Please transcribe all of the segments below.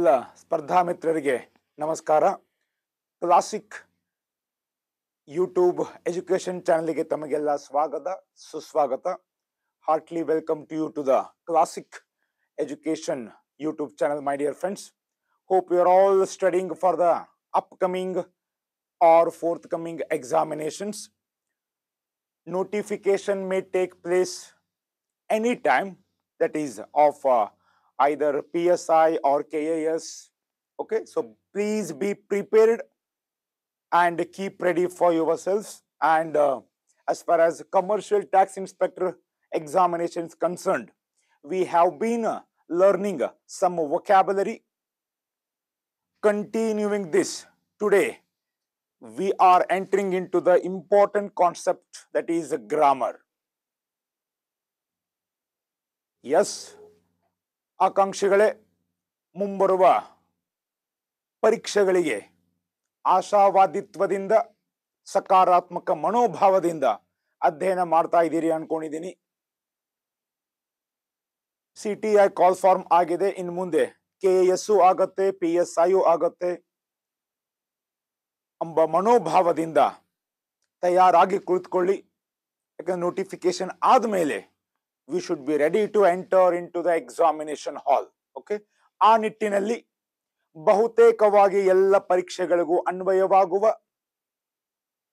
ಎಲ್ಲ ಸ್ಪರ್ಧಾ ಮಿತ್ರರಿಗೆ ನಮಸ್ಕಾರ. ಕ್ಲಾಸಿಕ್ ಯೂಟ್ಯೂಬ್ ಎಜುಕೇಶನ್ ಚಾನಲ್ಗೆ ತಮಗೆಲ್ಲ ಸ್ವಾಗತ ಸುಸ್ವಾಗತ. Heartly welcome to you to the classic education YouTube channel my dear friends. Hope you are all studying for the upcoming or forthcoming examinations. notification may take place anytime that is of uh, either psi or kas okay so please be prepared and keep ready for yourselves. And uh, as far as commercial tax inspector examination is concerned we have been uh, learning uh, some vocabulary. Continuing this today we are entering into the important concept that is grammar. Yes ಆಕಾಂಕ್ಷಿಗಳೇ, ಮುಂಬರುವ ಪರೀಕ್ಷೆಗಳಿಗೆ ಆಶಾವಾದಿತ್ವದಿಂದ, ಸಕಾರಾತ್ಮಕ ಮನೋಭಾವದಿಂದ ಅಧ್ಯಯನ ಮಾಡ್ತಾ ಇದ್ದೀರಿ ಅನ್ಕೊಂಡಿದ್ದೀನಿ. C T I call form ಆಗಿದೆ. ಇನ್ನು ಮುಂದೆ ಕೆ ಎಸ್ಸು ಆಗತ್ತೆ, ಪಿ ಎಸ್ ಐ ಆಗತ್ತೆ. ಎಂಬ ಮನೋಭಾವದಿಂದ ತಯಾರಾಗಿ ಕುಳಿತುಕೊಳ್ಳಿ. ಯಾಕಂದ್ರೆ ನೋಟಿಫಿಕೇಶನ್ ಆದ್ಮೇಲೆ we should be ready to enter in to the examination hall okay ಆ ನಿಟ್ಟಿನಲ್ಲಿ ಬಹುತೇಕವಾಗಿ ಎಲ್ಲ ಪರೀಕ್ಷೆಗಳಿಗೂ ಅನ್ವಯವಾಗುವ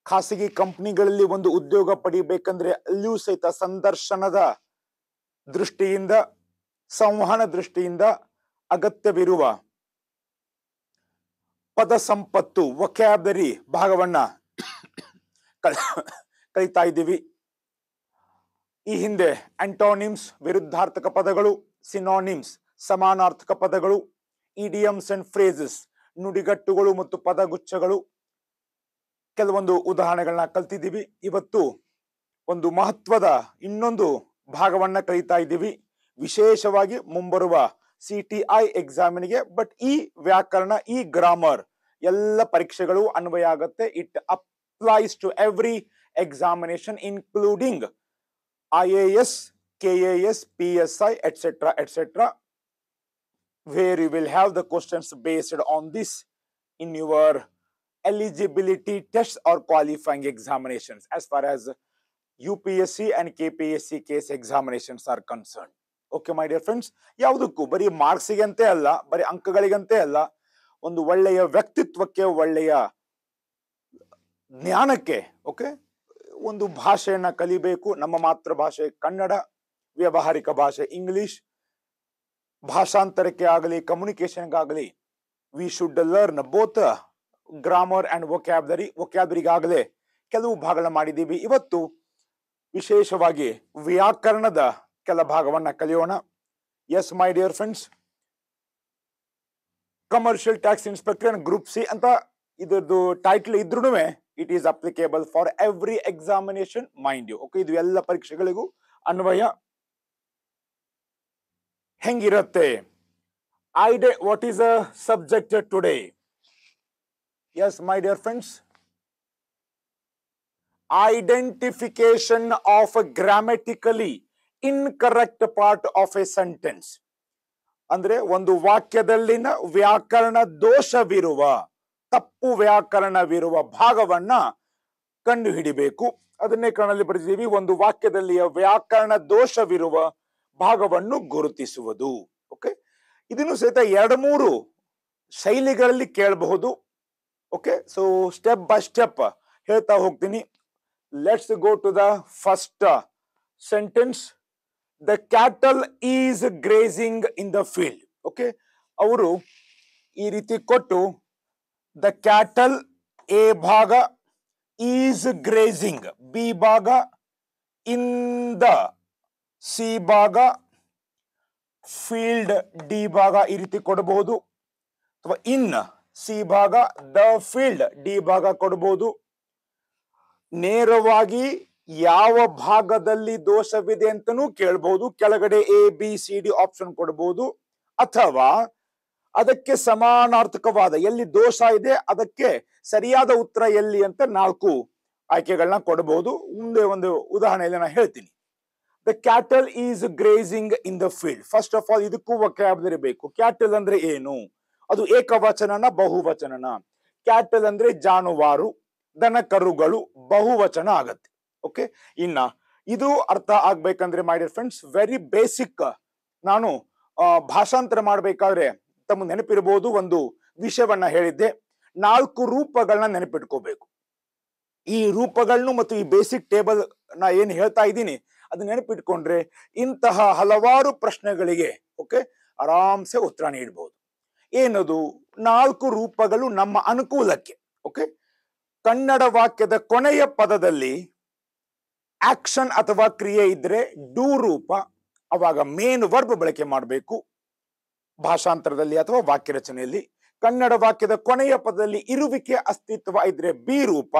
ಖಾಸಗಿ ಕಂಪ್ನಿಗಳಲ್ಲಿ ಒಂದು ಉದ್ಯೋಗ ಪಡಿಬೇಕಂದ್ರೆ ಅಲ್ಲಿಯೂ ಸಹಿತ ಸಂದರ್ಶನದ ದೃಷ್ಟಿಯಿಂದ, ಸಂವಹನ ದೃಷ್ಟಿಯಿಂದ ಅಗತ್ಯವಿರುವ ಪದ ಸಂಪತ್ತು ವಕ್ಯಾಬರಿ ಭಾಗವನ್ನ ಕಲಿತಾ ಇದ್ದೀವಿ. ಈ ಹಿಂದೆ ಆಂಟೋನಿಮ್ಸ್ ವಿರುದ್ಧಾರ್ಥಕ ಪದಗಳು, ಸಿನೋನಿಮ್ಸ್ ಸಮಾನಾರ್ಥಕ ಪದಗಳು, ಇಡಿಯಮ್ಸ್ ಅಂಡ್ ಫ್ರೇಸಸ್ ನುಡಿಗಟ್ಟುಗಳು ಮತ್ತು ಪದಗುಚ್ಛಗಳು. ಕೆಲವೊಂದು ಉದಾಹರಣೆಗಳನ್ನ ಕಲ್ತಿದ್ದೀವಿ. ಇವತ್ತು ಒಂದು ಮಹತ್ವದ ಇನ್ನೊಂದು ಭಾಗವನ್ನ ಕಲಿತಾ ಇದ್ದೀವಿ. ವಿಶೇಷವಾಗಿ ಮುಂಬರುವ ಸಿ ಟಿ ಐ ಎಕ್ಸಾಮಿನಿಗೆ ಬಟ್ ಈ ವ್ಯಾಕರಣ, ಈ ಗ್ರಾಮರ್ ಎಲ್ಲ ಪರೀಕ್ಷೆಗಳು ಅನ್ವಯ ಆಗುತ್ತೆ. It applies to every examination including I A S K A S P S I etcetera etcetera where you will have the questions based on this in your eligibility tests or qualifying examinations as far as UPSC and KPSC case examinations are concerned. Okay my dear friends ಯಾವುದಕ್ಕೂ ಬರೀ ಮಾರ್ಕ್ಸಿಗಂತೆ ಅಲ್ಲ, ಬರೀ ಅಂಕಗಳಿಗಂತೆ ಅಲ್ಲ, ಒಂದು ಒಳ್ಳೆಯ ವ್ಯಕ್ತಿತ್ವಕ್ಕೆ, ಒಳ್ಳೆಯ ಜ್ಞಾನಕ್ಕೆ ಓಕೆ ಒಂದು ಭಾಷೆಯನ್ನ ಕಲಿಬೇಕು. ನಮ್ಮ ಮಾತೃಭಾಷೆ ಕನ್ನಡ, ವ್ಯಾವಹಾರಿಕ ಭಾಷೆ ಇಂಗ್ಲಿಷ್ ಭಾಷಾಂತರಕ್ಕೆ ಆಗಲಿ ಕಮ್ಯುನಿಕೇಶನ್ಗಾಗಲಿ we should learn both grammar and vocabulary ವೊಕ್ಯಾಬ್ಲರಿಗಾಗಲೇ ಕೆಲವು ಭಾಗಗಳನ್ನ ಮಾಡಿದ್ದೀವಿ. ಇವತ್ತು ವಿಶೇಷವಾಗಿ ವ್ಯಾಕರಣದ ಕೆಲ ಭಾಗವನ್ನ ಕಲಿಯೋಣ. Yes my dear friends commercial tax inspector group C ಅಂತ ಇದರದ್ದು ಟೈಟ್ಲ್ ಇದ್ರೂ it is applicable for every examination mind you okay ಇದು ಎಲ್ಲ ಪರೀಕ್ಷೆಗಳಿಗೂ ಅನ್ವಯ ಹೆಂಗಿರುತ್ತೆ? Day what is a subject today yes my dear friends identification of grammatically incorrect part of a sentence. ಅಂದ್ರೆ ಒಂದು ವಾಕ್ಯದಲ್ಲಿನ ವ್ಯಾಕರಣ ದೋಷವಿರುವ ತಪ್ಪು ವ್ಯಾಕರಣವಿರುವ ಭಾಗವನ್ನ ಕಂಡು ಹಿಡಿಬೇಕು ಅದನ್ನೇ ಕಣ್ಣಲ್ಲಿ ಬರೆದಿದ್ದೀವಿ, ಒಂದು ವಾಕ್ಯದಲ್ಲಿಯ ವ್ಯಾಕರಣ ದೋಷವಿರುವ ಭಾಗವನ್ನು ಗುರುತಿಸುವುದು. ಓಕೆ? ಇದನ್ನು ಸಹಿತ ಎರಡು ಮೂರು ಶೈಲಿಗಳಲ್ಲಿ ಕೇಳಬಹುದು. Okay? So step by step ಹೇಳ್ತಾ ಹೋಗ್ತೀನಿ. Let's go to the first sentence the cattle is grazing in the field okay? ಅವರು ಈ ರೀತಿ ಕೊಟ್ಟು ದ ಕ್ಯಾಟಲ್ ಎ ಭಾಗ ಈಸ್ ಗ್ರೇಸಿಂಗ್ ಬಿ ಭಾಗ ಇನ್ ದ ಸಿ ಭಾಗ ಫೀಲ್ಡ್ ಡಿ ಭಾಗ, ಈ ರೀತಿ ಕೊಡಬಹುದು ಅಥವಾ ಇನ್ ಸಿ ಭಾಗ ದ ಫೀಲ್ಡ್ ಡಿ ಭಾಗ ಕೊಡಬಹುದು ನೇರವಾಗಿ ಯಾವ ಭಾಗದಲ್ಲಿ ದೋಷವಿದೆ ಅಂತನೂ ಕೇಳಬಹುದು ಕೆಳಗಡೆ A B C D option ಕೊಡಬಹುದು ಅಥವಾ ಅದಕ್ಕೆ ಸಮಾನಾರ್ಥಕವಾದ, ಎಲ್ಲಿ ದೋಷ ಇದೆ ಅದಕ್ಕೆ ಸರಿಯಾದ ಉತ್ತರ ಎಲ್ಲಿ ಅಂತ ನಾಲ್ಕು ಆಯ್ಕೆಗಳನ್ನ ಕೊಡಬಹುದು. ಮುಂದೆ ಒಂದು ಉದಾಹರಣೆಯಲ್ಲಿ ನಾನು ಹೇಳ್ತೀನಿ. The cattle is grazing in the field first of all ಇದಕ್ಕೂ ವೊಕ್ಯಾಬ್ಲರಿ ಬೇಕು. ಕ್ಯಾಟಲ್ ಅಂದ್ರೆ ಏನು? ಅದು ಏಕವಚನನ ಬಹುವಚನನ? ಕ್ಯಾಟಲ್ ಅಂದ್ರೆ ಜಾನುವಾರು ದನ ಕರುಗಳು ಬಹುವಚನ ಆಗತ್ತೆ. ಓಕೆ ಇನ್ನ ಇದು ಅರ್ಥ ಆಗ್ಬೇಕಂದ್ರೆ my dear friends very basic ನಾನು ಭಾಷಾಂತರ ಮಾಡ್ಬೇಕಾದ್ರೆ ತಮ್ಮ ನೆನಪಿರಬಹುದು ಒಂದು ವಿಷಯವನ್ನ ಹೇಳಿದ್ದೆ. ನಾಲ್ಕು ರೂಪಗಳನ್ನ ನೆನಪಿಟ್ಕೋಬೇಕು. ಈ ರೂಪಗಳನ್ನು ಮತ್ತು ಈ ಬೇಸಿಕ್ ಟೇಬಲ್ನ ಏನು ಹೇಳ್ತಾ ಇದ್ದೀನಿ, ಅದು ನೆನಪಿಟ್ಕೊಂಡ್ರೆ ಇಂತಹ ಹಲವಾರು ಪ್ರಶ್ನೆಗಳಿಗೆ, ಓಕೆ, ಆರಾಮ್ಸೆ ಉತ್ತರ ನೀಡಬಹುದು ಏನದು? ನಾಲ್ಕು ರೂಪಗಳು ನಮ್ಮ ಅನುಕೂಲಕ್ಕೆ, ಓಕೆ? ಕನ್ನಡ ವಾಕ್ಯದ ಕೊನೆಯ ಪದದಲ್ಲಿ ಆಕ್ಷನ್ ಅಥವಾ ಕ್ರಿಯೆ ಇದ್ರೆ ಡೂ ರೂಪ ಅವಾಗ ಮೇನ್ ವರ್ಬ್ ಬಳಕೆ ಮಾಡಬೇಕು. ಭಾಷಾಂತರದಲ್ಲಿ ಅಥವಾ ವಾಕ್ಯ ರಚನೆಯಲ್ಲಿ. ಕನ್ನಡ ವಾಕ್ಯದ ಕೊನೆಯ ಪದದಲ್ಲಿ ಇರುವಿಕೆ ಅಸ್ತಿತ್ವ ಇದ್ರೆ ಬಿ ರೂಪ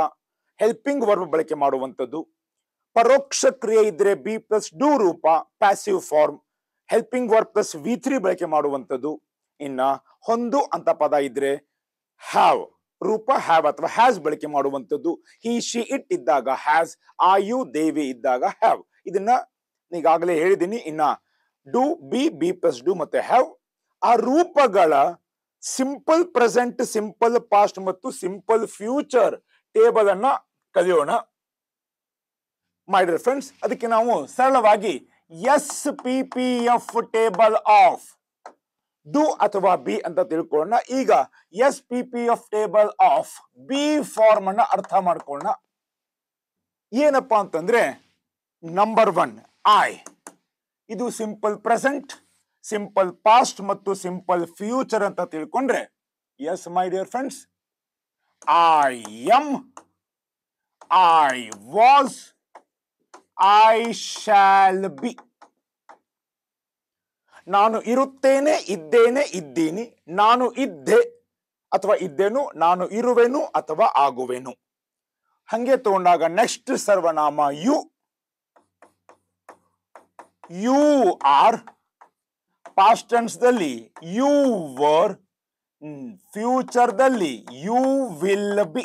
ಹೆಲ್ಪಿಂಗ್ ವರ್ಬ್ ಬಳಕೆ ಮಾಡುವಂಥದ್ದು. ಪರೋಕ್ಷ ಕ್ರಿಯೆ ಇದ್ರೆ ಬಿ ಪ್ಲಸ್ ಡೂ ರೂಪ passive form helping verb plus V three ಬಳಕೆ ಮಾಡುವಂಥದ್ದು. ಇನ್ನ ಹೊಂದು ಅಂತ ಪದ ಇದ್ರೆ ಹ್ಯಾವ್ ರೂಪ ಹ್ಯಾವ್ ಅಥವಾ ಹ್ಯಾಸ್ ಬಳಕೆ ಮಾಡುವಂಥದ್ದು. ಹಿ ಶಿ ಇಟ್ ಇದ್ದಾಗ has I you they we ಇದ್ದಾಗ ಹ್ಯಾವ್ ಇದನ್ನ ಈಗಾಗಲೇ ಹೇಳಿದ್ದೀನಿ. ಇನ್ನ do be be plus do ಮತ್ತೆ ಹ್ಯಾವ್ ಆ ರೂಪಗಳ ಸಿಂಪಲ್ ಪ್ರೆಸೆಂಟ್, ಸಿಂಪಲ್ ಪಾಸ್ಟ್ ಮತ್ತು ಸಿಂಪಲ್ ಫ್ಯೂಚರ್ ಟೇಬಲ್ ಅನ್ನ ಕಲಿಯೋಣ. ಮೈ ಡಿಯರ್ ಫ್ರೆಂಡ್ಸ್ ಅದಕ್ಕೆ ನಾವು ಸರಳವಾಗಿ S P P F table of do ಅಥವಾ ಬಿ ಅಂತ ತಿಳ್ಕೊಳ್ಳೋಣ. ಈಗ S P P F table of be form ಅನ್ನ ಅರ್ಥ ಮಾಡ್ಕೊಳ್ಳೋಣ. ಏನಪ್ಪಾ ಅಂತಂದ್ರೆ ನಂಬರ್ ಒನ್ ಐ ಇದು ಸಿಂಪಲ್ ಪ್ರೆಸೆಂಟ್ ಸಿಂಪಲ್ ಪಾಸ್ಟ್ ಮತ್ತು ಸಿಂಪಲ್ ಫ್ಯೂಚರ್ ಅಂತ ತಿಳ್ಕೊಂಡ್ರೆ yes my dear friends I am I was I shall be ನಾನು ಇರುತ್ತೇನೆ, ಇದ್ದೇನೆ, ಇದ್ದೀನಿ, ನಾನು ಇದ್ದೆ, ಅಥವಾ ಇದ್ದೇನು, ನಾನು ಇರುವೆನು, ಅಥವಾ ಆಗುವೆನು. ಹಂಗೆ ತಗೊಂಡಾಗ ನೆಕ್ಸ್ಟ್ ಸರ್ವನಾಮ ಯು ಯು ಆರ್ ಪಾಸ್ಟ್ ಟೆನ್ಸ್ದಲ್ಲಿ ಯು ವರ್ ಫ್ಯೂಚರ್ದಲ್ಲಿ ಯು ವಿಲ್ ಬಿ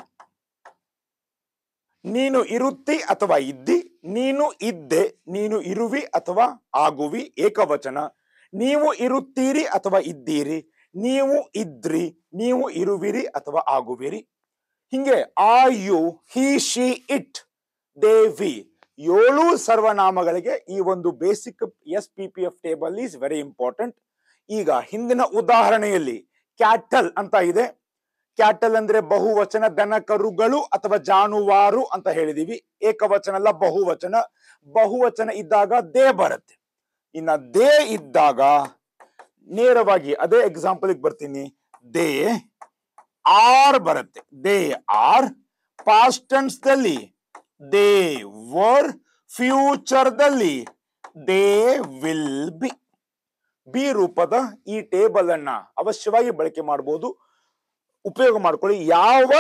ನೀನು ಇರುತ್ತಿ ಅಥವಾ ಇದ್ದಿ, ನೀನು ಇದ್ದೆ, ನೀನು ಇರುವಿ ಅಥವಾ ಆಗುವಿ, ಏಕವಚನ. ನೀವು ಇರುತ್ತೀರಿ ಅಥವಾ ಇದ್ದೀರಿ, ನೀವು ಇದ್ರಿ, ನೀವು ಇರುವಿರಿ ಅಥವಾ ಆಗುವಿರಿ. ಹಿಂಗೆ ಆ you he she it they we ಏಳು ಸರ್ವನಾಮಗಳಿಗೆ ಈ ಒಂದು basic S P P F table is very important ಈಗ ಹಿಂದಿನ ಉದಾಹರಣೆಯಲ್ಲಿ ಕ್ಯಾಟಲ್ ಅಂತ ಇದೆ. ಕ್ಯಾಟಲ್ ಅಂದ್ರೆ ಬಹುವಚನ ದನ ಕರುಗಳು ಅಥವಾ ಜಾನುವಾರು ಅಂತ ಹೇಳಿದೀವಿ. ಏಕವಚನ ಅಲ್ಲ ಬಹುವಚನ. ಬಹುವಚನ ಇದ್ದಾಗ ದೇ ಬರುತ್ತೆ. ಇನ್ನ ದೇ ಇದ್ದಾಗ ನೇರವಾಗಿ ಅದೇ ಎಕ್ಸಾಂಪಲ್ ಬರ್ತೀನಿ. ದೇ, ಆರ್ ಬರುತ್ತೆ. They, are. ಪಾಸ್ಟನ್ಸ್ ದಲ್ಲಿ ದೇ ವರ್ ಫ್ಯೂಚರ್ದಲ್ಲಿ ದೇ ವಿಲ್ ಬಿ ಬಿ ರೂಪದ ಈ ಟೇಬಲ್ ಅನ್ನ ಅವಶ್ಯವಾಗಿ ಬಳಕೆ ಮಾಡಬಹುದು ಉಪಯೋಗ ಮಾಡ್ಕೊಳ್ಳಿ. ಯಾವ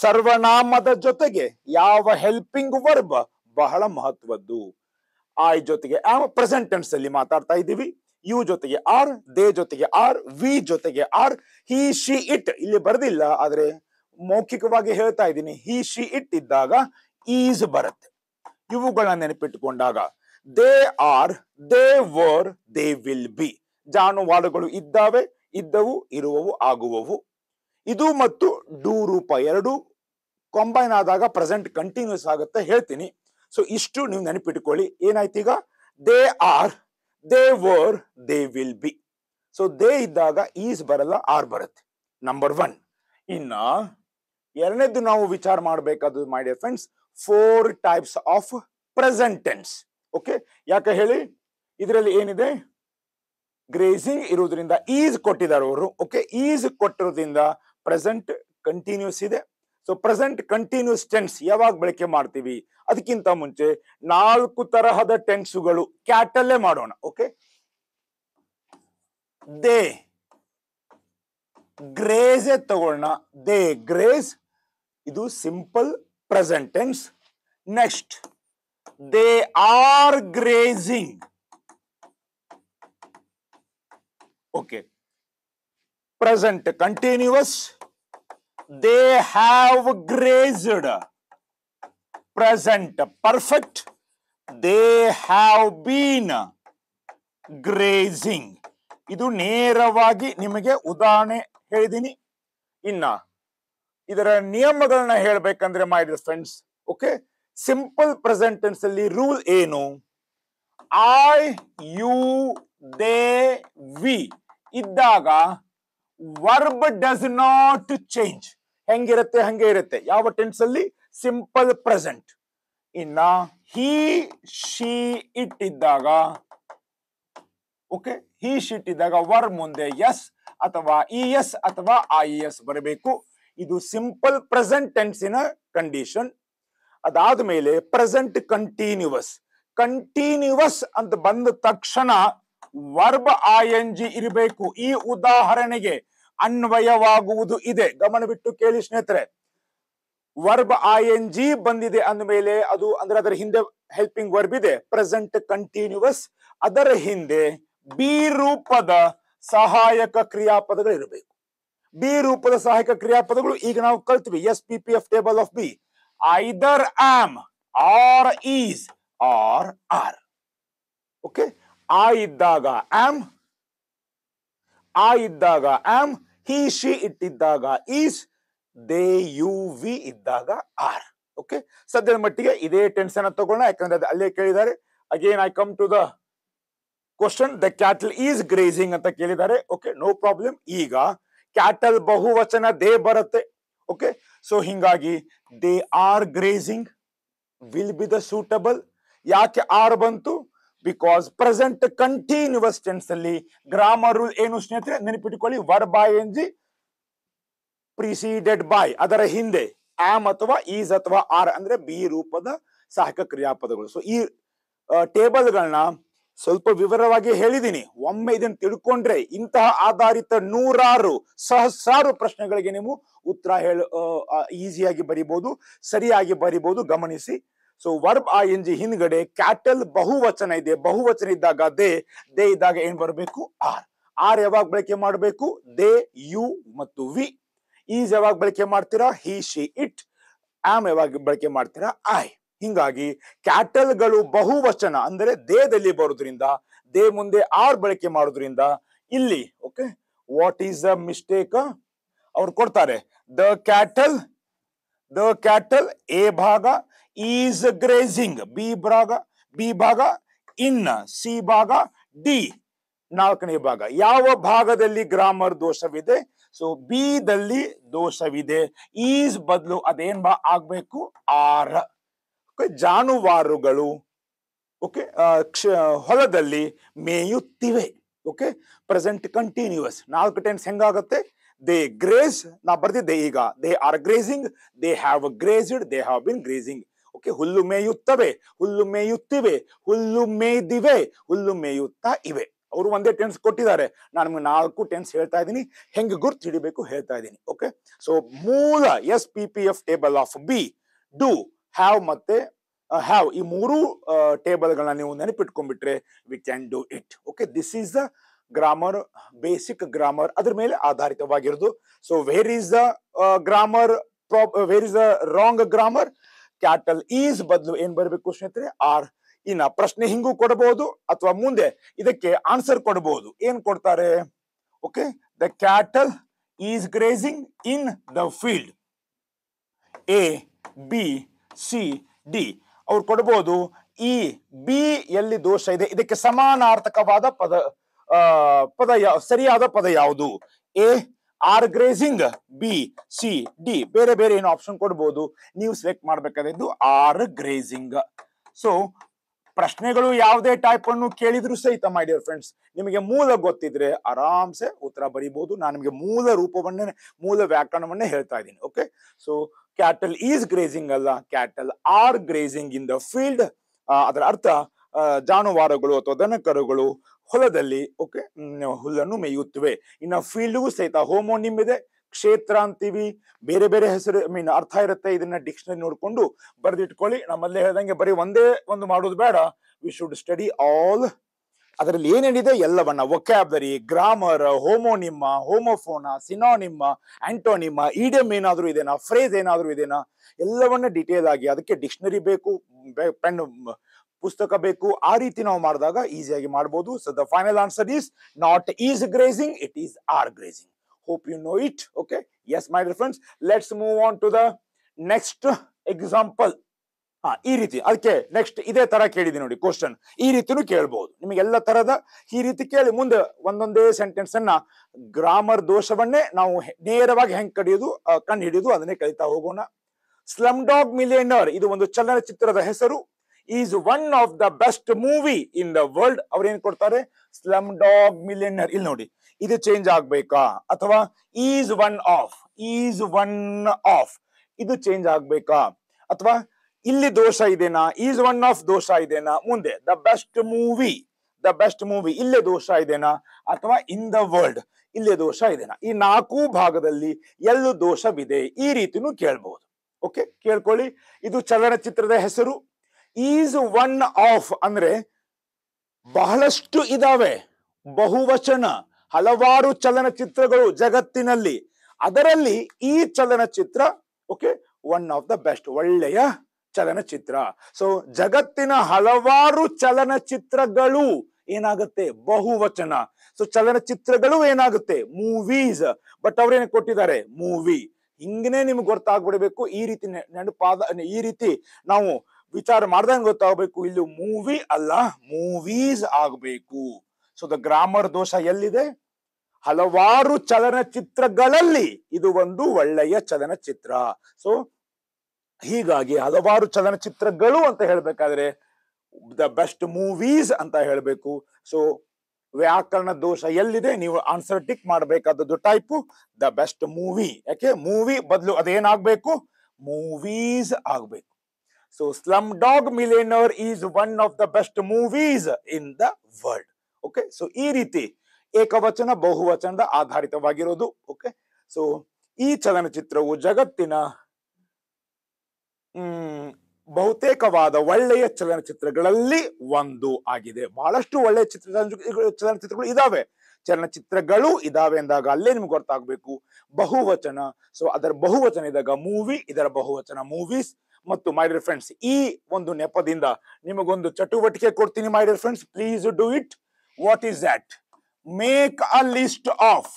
ಸರ್ವನಾಮದ ಜೊತೆಗೆ, ಯಾವ ಹೆಲ್ಪಿಂಗ್ ವರ್ಬ್ ಬಹಳ ಮಹತ್ವದ್ದು. ಐ ಜೊತೆಗೆ ಪ್ರೆಸೆಂಟ್ ಟೆನ್ಸ್ ಅಲ್ಲಿ ಮಾತಾಡ್ತಾ ಇದ್ದೀವಿ. ಯು ಜೊತೆಗೆ ಆರ್ ದೇ ಜೊತೆಗೆ ಆರ್ ವಿ ಜೊತೆಗೆ ಆರ್ ಹಿ ಶಿ ಇಟ್ ಇಲ್ಲಿ ಬರ್ದಿಲ್ಲ, ಆದ್ರೆ ಮೌಖಿಕವಾಗಿ ಹೇಳ್ತಾ ಇದ್ದೀನಿ. ಹಿ ಶಿ ಇಟ್ ಇದ್ದಾಗ ಈಸ್ ಬರುತ್ತೆ. ಇವುಗಳನ್ನ ನೆನಪಿಟ್ಟುಕೊಂಡಾಗ they are they were they will be ಜಾನುವಾರುಗಳು ಇದ್ದಾವೆ, ಇದ್ದವು, ಇರುವವು, ಆಗುವವು. ಇದು ಮತ್ತು ಡೂ ರೂಪ ಎರಡು ಕಾಂಬೈನ್ ಆದಾಗ ಪ್ರೆಸೆಂಟ್ ಕಂಟಿನ್ಯೂಸ್ ಆಗುತ್ತೆ ಹೇಳ್ತೀನಿ. ಸೊ ಇಷ್ಟು ನೀವು ನೆನಪಿಟ್ಕೊಳ್ಳಿ ಏನಾಯ್ತು ಈಗ? They are they were they will be so they ಇದ್ದಾಗ ಈಸ್ ಬರಲ್ಲ, ಆರ್ ಬರುತ್ತೆ. ನಂಬರ್ ಒನ್ ಇನ್ನ ಎರಡನೇದು ನಾವು ವಿಚಾರ ಮಾಡಬೇಕಾದ my dear friends four types of present tense okay ಯಾಕೆ ಹೇಳಿ? ಇದರಲ್ಲಿ ಏನಿದೆ? ಗ್ರೇಸಿಂಗ್ ಇರುವುದರಿಂದ ಈಸ್ ಕೊಟ್ಟಿದ್ದಾರೆ ಅವರು. ಓಕೆ ಈಸ್ ಕೊಟ್ಟಿರೋದ್ರಿಂದ ಪ್ರೆಸೆಂಟ್ ಕಂಟಿನ್ಯೂಸ್ ಇದೆ. ಸೊ ಪ್ರೆಸೆಂಟ್ ಕಂಟಿನ್ಯೂಸ್ ಟೆನ್ಸ್ ಯಾವಾಗ ಬಳಕೆ ಮಾಡ್ತೀವಿ? ಅದಕ್ಕಿಂತ ಮುಂಚೆ ನಾಲ್ಕು ತರಹದ ಟೆನ್ಸುಗಳು ಕ್ಯಾಟಲ್ಲೇ ಮಾಡೋಣ. ಓಕೆ ದೇ ಗ್ರೇಜೆ ತಗೊಳ್ಳೋಣ ದೇ ಗ್ರೇಸ್ ಇದು simple present tense next they are grazing okay present continuous they have grazed present perfect they have been grazing ಇದು ನೇರವಾಗಿ ನಿಮಗೆ ಉದಾಹರಣೆ ಹೇಳಿದ್ದೀನಿ ಇನ್ನ ಇದರ ನಿಯಮಗಳನ್ನ ಹೇಳ್ಬೇಕಂದ್ರೆ my dear friends okay simple present tense ಅಲ್ಲಿ ರೂಲ್ ಏನು? ಐ ಯು ದೇ ವಿ ಇದ್ದಾಗ ವರ್ಬ್ ಡಸ್ ನಾಟ್ ಚೇಂಜ್ ಹೆಂಗಿರುತ್ತೆ, ಹಂಗೆ ಇರುತ್ತೆ. ಯಾವ ಟೆನ್ಸ್ ಅಲ್ಲಿ? ಸಿಂಪಲ್ ಪ್ರೆಸೆಂಟ್ ಇನ್ನ ಹಿ ಶಿ ಇಟ್ ಇದ್ದಾಗ ಓಕೆ ಹಿ ಶಿಟ್ ಇದ್ದಾಗ ವರ್ ಮುಂದೆ ಎಸ್ ಅಥವಾ ಇ ಎಸ್ ಅಥವಾ ಐ ಎಸ್ ಬರಬೇಕು. ಇದು ಸಿಂಪಲ್ ಪ್ರೆಸೆಂಟ್ ಟೆನ್ಸಿನ ಕಂಡೀಷನ್ ಅದಾದ ಮೇಲೆ ಪ್ರೆಸೆಂಟ್ ಕಂಟಿನ್ಯೂವಸ್ ಕಂಟಿನ್ಯೂವಸ್ ಅಂತ ಬಂದ ತಕ್ಷಣ ವರ್ಬ್ ಐ ಎನ್ ಜಿ ಇರಬೇಕು. ಈ ಉದಾಹರಣೆಗೆ ಅನ್ವಯವಾಗುವುದು ಇದೆ. ಗಮನವಿಟ್ಟು ಕೇಳಿ ಸ್ನೇಹಿತರೆ. ವರ್ಬ್ ಐ ಎನ್ ಜಿ ಬಂದಿದೆ ಅಂದಮೇಲೆ ಅದು ಅಂದ್ರೆ ಅದರ ಹಿಂದೆ ಹೆಲ್ಪಿಂಗ್ ವರ್ಬ್ ಇದೆ. ಪ್ರೆಸೆಂಟ್ ಕಂಟಿನ್ಯೂವಸ್ ಅದರ ಹಿಂದೆ ಬಿ ರೂಪದ ಸಹಾಯಕ ಕ್ರಿಯಾಪದಗಳು ಇರಬೇಕು ಬಿ ರೂಪದ ಸಹಾಯಕ ಕ್ರಿಯಾಪದಗಳು ಈಗ ನಾವು ಕಲ್ತ್ವಿ. S P P F table of be either am are is are are okay I ಇದ್ದಾಗ ಆಮ್ ಆ ಇದ್ದಾಗ ಆಮ್ ಹಿ ಶಿ ಇಟ್ಟಿದ್ದಾಗ ಈಸ್ ದೇ ಯು ವಿ ಇದ್ದಾಗ ಆರ್ ಓಕೆ ಸದ್ಯದ ಮಟ್ಟಿಗೆ ಇದೇ ಟೆನ್ಷನ್ ತಗೊಳ್ಳೋಣ. ಯಾಕಂದ್ರೆ ಅದು ಅಲ್ಲೇ ಕೇಳಿದ್ದಾರೆ. Again I come to the question the cattle is grazing ಅಂತ ಕೇಳಿದ್ದಾರೆ. ಓಕೆ ನೋ ಪ್ರಾಬ್ಲಮ್ ಈಗ ಕ್ಯಾಟಲ್ ಬಹುವಚನ ದೇ ಬರುತ್ತೆ. ಓಕೆ ಸೊ ಹಿಂಗಾಗಿ they are grazing will be the suitable ಯಾಕೆ ಆರ್ ಬಂತು? ಬಿಕಾಸ್ ಪ್ರೆಸೆಂಟ್ ಕಂಟಿನ್ಯೂಸ್ ಟೆನ್ಸ್ ಅಲ್ಲಿ ಗ್ರಾಮರ್ ರೂಲ್ ಏನು ಸ್ನೇಹಿತರೆ? ನೆನಪಿಟ್ಟುಕೊಳ್ಳಿ verb by N G preceded by ಅದರ ಹಿಂದೆ. ಆಮ್ ಅಥವಾ ಈಸ್ ಅಥವಾ ಆರ್ ಅಂದ್ರೆ ಬಿ ರೂಪದ ಸಹಾಯಕ ಕ್ರಿಯಾಪದಗಳು. ಸೊ ಈ ಟೇಬಲ್ಗಳನ್ನ ಸ್ವಲ್ಪ ವಿವರವಾಗಿ ಹೇಳಿದ್ದೀನಿ ಒಮ್ಮೆ ಇದನ್ನು ತಿಳ್ಕೊಂಡ್ರೆ ಇಂತಹ ಆಧಾರಿತ ನೂರಾರು ಸಹಸ್ರಾರು ಪ್ರಶ್ನೆಗಳಿಗೆ ನೀವು ಉತ್ತರ ಹೇಳ ಈಸಿಯಾಗಿ ಬರಿಬಹುದು ಸರಿಯಾಗಿ ಬರಿಬಹುದು ಗಮನಿಸಿ. ಸೊ ವರ್ಬ್ ಆ ಎನ್ ಜಿ ಹಿಂದ್ಗಡೆ ಕ್ಯಾಟಲ್ ಬಹುವಚನ ಇದೆ. ಬಹುವಚನ ಇದ್ದಾಗ ದೇ ದೇ ಇದ್ದಾಗ ಏನ್ ಬರಬೇಕು? ಆರ್. ಆರ್ ಯಾವಾಗ ಬಳಕೆ ಮಾಡಬೇಕು? ದೇ, ಯು ಮತ್ತು ವಿ. ಈಸ್ ಯಾವಾಗ ಬಳಕೆ ಮಾಡ್ತೀರಾ? ಹಿ, ಶಿ, ಇಟ್. ಆಮ್ ಯಾವಾಗ ಬಳಕೆ ಮಾಡ್ತೀರಾ? ಐ. ಹಿಂಗಾಗಿ ಕ್ಯಾಟಲ್ಗಳು ಬಹುವಚನ ಅಂದರೆ ದೇಹದಲ್ಲಿ ಬರೋದ್ರಿಂದ ದೇ ಮುಂದೆ ಆರ್ ಬಳಕೆ ಮಾಡೋದ್ರಿಂದ ಇಲ್ಲಿ okay what is the mistake ಅವ್ರು ಕೊಡ್ತಾರೆ the cattle the cattle A ಭಾಗ ಈಸ್ ಗ್ರೇಸಿಂಗ್ ಬಿ ಭಾಗ ಬಿ ಭಾಗ ಇನ್ ಸಿ ಭಾಗ ಡಿ ನಾಲ್ಕನೇ ಭಾಗ. ಯಾವ ಭಾಗದಲ್ಲಿ ಗ್ರಾಮರ್ ದೋಷವಿದೆ? ಸೊ ಬಿ ದಲ್ಲಿ ದೋಷವಿದೆ. ಈಸ್ ಬದಲು ಅದೇನ್ ಬಾ ಆಗ್ಬೇಕು? ಆರ್ ಜಾನುವಾರುಗಳು ಓಕೆ ಹೊಲದಲ್ಲಿ ಮೇಯುತ್ತಿವೆ ಓಕೆ ಪ್ರೆಸೆಂಟ್ ಕಂಟಿನ್ಯೂಸ್ ನಾಲ್ಕು ಟೆನ್ಸ್ ಹೆಂಗಾಗುತ್ತೆ? ದೇ ಗ್ರೇಸ್ ನಾ ಬರ್ತಿದ್ದೆ ಈಗ they are grazing they have grazed they have been grazing okay ಹುಲ್ಲು ಮೇಯುತ್ತವೆ, ಹುಲ್ಲು ಮೇಯುತ್ತಿವೆ, ಹುಲ್ಲು ಮೇಯ್ದಿವೆ, ಹುಲ್ಲು ಮೇಯುತ್ತಾ ಇವೆ. ಅವರು ಒಂದೇ ಟೆನ್ಸ್ ಕೊಟ್ಟಿದ್ದಾರೆ. ನಾನು ನಿಮ್ಗೆ ನಾಲ್ಕು ಟೆನ್ಸ್ ಹೇಳ್ತಾ ಇದ್ದೀನಿ. ಹೆಂಗೆ ಗುರ್ತು ಹಿಡಿಬೇಕು ಹೇಳ್ತಾ ಇದ್ದೀನಿ ಓಕೆ ಸೊ ಮೂಲ S P P F table of be do have ಮತ್ತೆ ಹ್ಯಾವ್ ಈ ಮೂರು ಟೇಬಲ್ಗಳನ್ನ ನೀವು ನೆನಪಿಟ್ಕೊಂಡ್ಬಿಟ್ರೆ we can do it okay this is the grammar basic grammar ಅದ್ರ ಮೇಲೆ ಆಧಾರಿತವಾಗಿರೋದು. So where is the grammar where is the wrong grammar cattle is ಬದಲು ಏನ್ ಬರಬೇಕು ಸ್ನೇಹಿತರೆ? ಆರ್ ಇನ್ನ ಪ್ರಶ್ನೆ ಹಿಂಗೂ ಕೊಡಬಹುದು ಅಥವಾ ಮುಂದೆ ಇದಕ್ಕೆ ಆನ್ಸರ್ ಕೊಡಬಹುದು ಏನ್ ಕೊಡ್ತಾರೆ? Okay the cattle is grazing in the field A B C, D. ಅವ್ರು ಕೊಡ್ಬೋದು ಇ, ಬಿ ಎಲ್ಲಿ ದೋಷ ಇದೆ. ಇದಕ್ಕೆ ಸಮಾನಾರ್ಥಕವಾದ ಪದ ಪದ ಸರಿಯಾದ ಪದ ಯಾವುದು? A, are grazing, B, C, D. ಬೇರೆ ಬೇರೆ ಏನು ಆಪ್ಷನ್ ಕೊಡ್ಬೋದು? ನೀವು ಸೆಲೆಕ್ಟ್ ಮಾಡ್ಬೇಕಾದ್ದು ಆರ್ ಗ್ರೇಸಿಂಗ್. ಸೊ ಪ್ರಶ್ನೆಗಳು ಯಾವುದೇ ಟೈಪ್ ಅನ್ನು ಕೇಳಿದ್ರು ಸಹಿತ ಮೈ ಡಿಯರ್ ಫ್ರೆಂಡ್ಸ್ ನಿಮಗೆ ಮೂಲ ಗೊತ್ತಿದ್ರೆ ಆರಾಮ್ಸೆ ಉತ್ತರ ಬರೀಬಹುದು ನಾನು ನಿಮಗೆ ಮೂಲ ರೂಪವನ್ನೇ, ಮೂಲ ವ್ಯಾಕರಣವನ್ನೇ ಹೇಳ್ತಾ ಇದ್ದೀನಿ okay so cattle is grazing ಅಲ್ಲ cattle are grazing in the field ಅದರ ಅರ್ಥ ಜಾನುವಾರುಗಳು ಅಥವಾ ದನಕರುಗಳು ಹೊಲದಲ್ಲಿ ಓಕೆ ಹುಲ್ಲನ್ನು ಮೇಯುತ್ತವೆ. ಇನ್ನು ಫೀಲ್ಡ್ಗೂ ಸಹಿತ ಹೋಮೋನಿಮ್ ಇದೆ, ಕ್ಷೇತ್ರ ಅಂತೀವಿ, ಬೇರೆ ಬೇರೆ ಹೆಸರು ಮೀನ್ ಅರ್ಥ ಇರುತ್ತೆ, ಇದನ್ನ ಡಿಕ್ಷನರಿ ನೋಡಿಕೊಂಡು ಬರೆದಿಟ್ಕೊಳ್ಳಿ. ನಮ್ಮಲ್ಲೇ ಹೇಳ್ದಂಗೆ ಬರೀ ಒಂದೇ ಒಂದು ಮಾಡೋದು ಬೇಡ. ವಿ ಶುಡ್ ಸ್ಟಡಿ ಆಲ್ ಅದರಲ್ಲಿ ಏನೇನಿದೆ ಎಲ್ಲವನ್ನ ಒಕ್ಯಾಬ್ಲರಿ ಗ್ರಾಮರ್ ಹೋಮೋನಿಮ್ಮ ಹೋಮೋಫೋನ ಸಿನಾನಿಮ್ಮ ಆಂಟೋನಿಮ್ಮ ಈಡಿಯಂ ಏನಾದರೂ ಇದೆನಾ? ಫ್ರೇಸ್ ಏನಾದರೂ ಇದೆನಾ? ಎಲ್ಲವನ್ನ ಡಿಟೇಲ್ ಆಗಿ ಅದಕ್ಕೆ ಡಿಕ್ಷನರಿ ಬೇಕು ಪೆನ್ ಪುಸ್ತಕ ಬೇಕು. ಆ ರೀತಿ ನಾವು ಮಾಡಿದಾಗ ಈಸಿಯಾಗಿ ಮಾಡಬಹುದು so the final answer is not is grazing it is are grazing hope you know it okay yes my dear friends friends let's move on to the next example ಹಾ, ಈ ರೀತಿ. ಅದಕ್ಕೆ ನೆಕ್ಸ್ಟ್ ಇದೇ ತರ ಕೇಳಿದೆ ನೋಡಿ ಕ್ವಶನ್ ಈ ರೀತಿನೂ ಕೇಳ್ಬಹುದು ನಿಮಗೆಲ್ಲ ತರದ ಈ ರೀತಿ ಕೇಳಿ ಮುಂದೆ ಒಂದೊಂದೇ ಸೆಂಟೆನ್ಸ್ ಅನ್ನ ಗ್ರಾಮರ್ ದೋಷವನ್ನೇ ನಾವು ನೇರವಾಗಿ ಹೆಂಗ್ ಕಡಿಯೋದು ಕಂಡು ಹಿಡಿಯೋದು ಅದನ್ನೇ ಕಲಿತಾ ಹೋಗೋಣ. ಸ್ಲಮ್ ಡಾಗ್ ಮಿಲಿಯನರ್ ಇದು ಒಂದು ಚಲನಚಿತ್ರದ ಹೆಸರು. Is one of the best movie in the world ಅವ್ರೇನ್ ಕೊಡ್ತಾರೆ? ಸ್ಲಮ್ ಡಾಗ್ ಮಿಲಿಯನರ್ ಇಲ್ಲಿ ನೋಡಿ, ಇದು ಚೇಂಜ್ ಆಗ್ಬೇಕಾ? ಅಥವಾ is one of is one of ಇದು ಚೇಂಜ್ ಆಗ್ಬೇಕಾ? ಅಥವಾ ಇಲ್ಲಿ ದೋಷ ಇದೆನಾ? ಈಸ್ ಒನ್ ಆಫ್ ದೋಷ ಇದೆನಾ? ಮುಂದೆ the best movie the best movie ಇಲ್ಲೇ ದೋಷ ಇದೆನಾ? ಅಥವಾ ಇನ್ ದ ವರ್ಲ್ಡ್ ಇಲ್ಲೇ ದೋಷ ಇದೆನಾ? ಈ ನಾಲ್ಕು ಭಾಗದಲ್ಲಿ ಎಲ್ಲೂ ದೋಷವಿದೆ. ಈ ರೀತಿನೂ ಕೇಳ್ಬಹುದು ಓಕೆ ಕೇಳ್ಕೊಳ್ಳಿ. ಇದು ಚಲನಚಿತ್ರದ ಹೆಸರು. ಈಸ್ ಒನ್ ಆಫ್ ಅಂದ್ರೆ ಬಹಳಷ್ಟು ಇದಾವೆ. ಬಹುವಚನ, ಹಲವಾರು ಚಲನಚಿತ್ರಗಳು ಜಗತ್ತಿನಲ್ಲಿ. ಅದರಲ್ಲಿ ಈ ಚಲನಚಿತ್ರ okay one of the best ಒಳ್ಳೆಯ ಚಲನಚಿತ್ರ. ಸೊ ಜಗತ್ತಿನ ಹಲವಾರು ಚಲನಚಿತ್ರಗಳು ಏನಾಗುತ್ತೆ? ಬಹುವಚನ. ಸೊ ಚಲನಚಿತ್ರಗಳು ಏನಾಗುತ್ತೆ? ಮೂವೀಸ್ ಬಟ್ ಅವ್ರೇನು ಕೊಟ್ಟಿದ್ದಾರೆ? ಮೂವಿ ಹಿಂಗನೆ ನಿಮ್ಗೆ ಗೊತ್ತಾಗ್ಬಿಡ್ಬೇಕು. ಈ ರೀತಿ ನೆನಪಾದ ಈ ರೀತಿ ನಾವು ವಿಚಾರ ಮಾಡ್ದಂಗೆ ಗೊತ್ತಾಗಬೇಕು. ಇಲ್ಲಿ ಮೂವಿ ಅಲ್ಲ ಮೂವೀಸ್ ಆಗ್ಬೇಕು. ಸೊ ದ ಗ್ರಾಮರ್ ದೋಷ ಎಲ್ಲಿದೆ? ಹಲವಾರು ಚಲನಚಿತ್ರಗಳಲ್ಲಿ ಇದು ಒಂದು ಒಳ್ಳೆಯ ಚಲನಚಿತ್ರ. ಸೊ ಹೀಗಾಗಿ ಹಲವಾರು ಚಲನಚಿತ್ರಗಳು ಅಂತ ಹೇಳ್ಬೇಕಾದ್ರೆ ದ ಬೆಸ್ಟ್ ಮೂವೀಸ್ ಅಂತ ಹೇಳಬೇಕು. ಸೊ ವ್ಯಾಕರಣ ದೋಷ ಎಲ್ಲಿದೆ? ನೀವು ಆನ್ಸರ್ ಟಿಕ್ ಮಾಡಬೇಕಾದದ್ದು ಟೈಪು ದ ಬೆಸ್ಟ್ ಮೂವಿ. ಯಾಕೆ? ಮೂವಿ ಬದಲು ಅದೇನಾಗಬೇಕು? ಮೂವೀಸ್ ಆಗಬೇಕು. So slumdog millionaire is one of the best movies in the world okay so ಈ ರೀತಿ ಏಕವಚನ, ಬಹುವಚನದ ಆಧಾರಿತವಾಗಿರೋದು. ಓಕೆ ಸೊ ಈ ಚಲನಚಿತ್ರವು ಜಗತ್ತಿನ ಬಹುತೇಕವಾದ ಒಳ್ಳೆಯ ಚಲನಚಿತ್ರಗಳಲ್ಲಿ ಒಂದು ಆಗಿದೆ. ಬಹಳಷ್ಟು ಒಳ್ಳೆಯ ಚಿತ್ರ ಚಲನಚಿತ್ರಗಳು- ಚಲನಚಿತ್ರಗಳು ಇದಾವೆ. ಚಲನಚಿತ್ರಗಳು ಇದಾವೆ ಅಂದಾಗ ಅಲ್ಲೇ ನಿಮ್ಗೆ ಗೊತ್ತಾಗಬೇಕು. ಬಹುವಚನ ಸೊ ಅದರ ಬಹುವಚನ ಇದ್ದಾಗ ಮೂವಿ ಇದರ ಬಹುವಚನ ಮೂವೀಸ್ ಮತ್ತು ಮೈ ಡಿಯರ್ ಫ್ರೆಂಡ್ಸ್ ಈ ಒಂದು ನೆಪದಿಂದ ನಿಮಗೊಂದು ಚಟುವಟಿಕೆ ಕೊಡ್ತೀನಿ my dear friends please do it what is that make a list of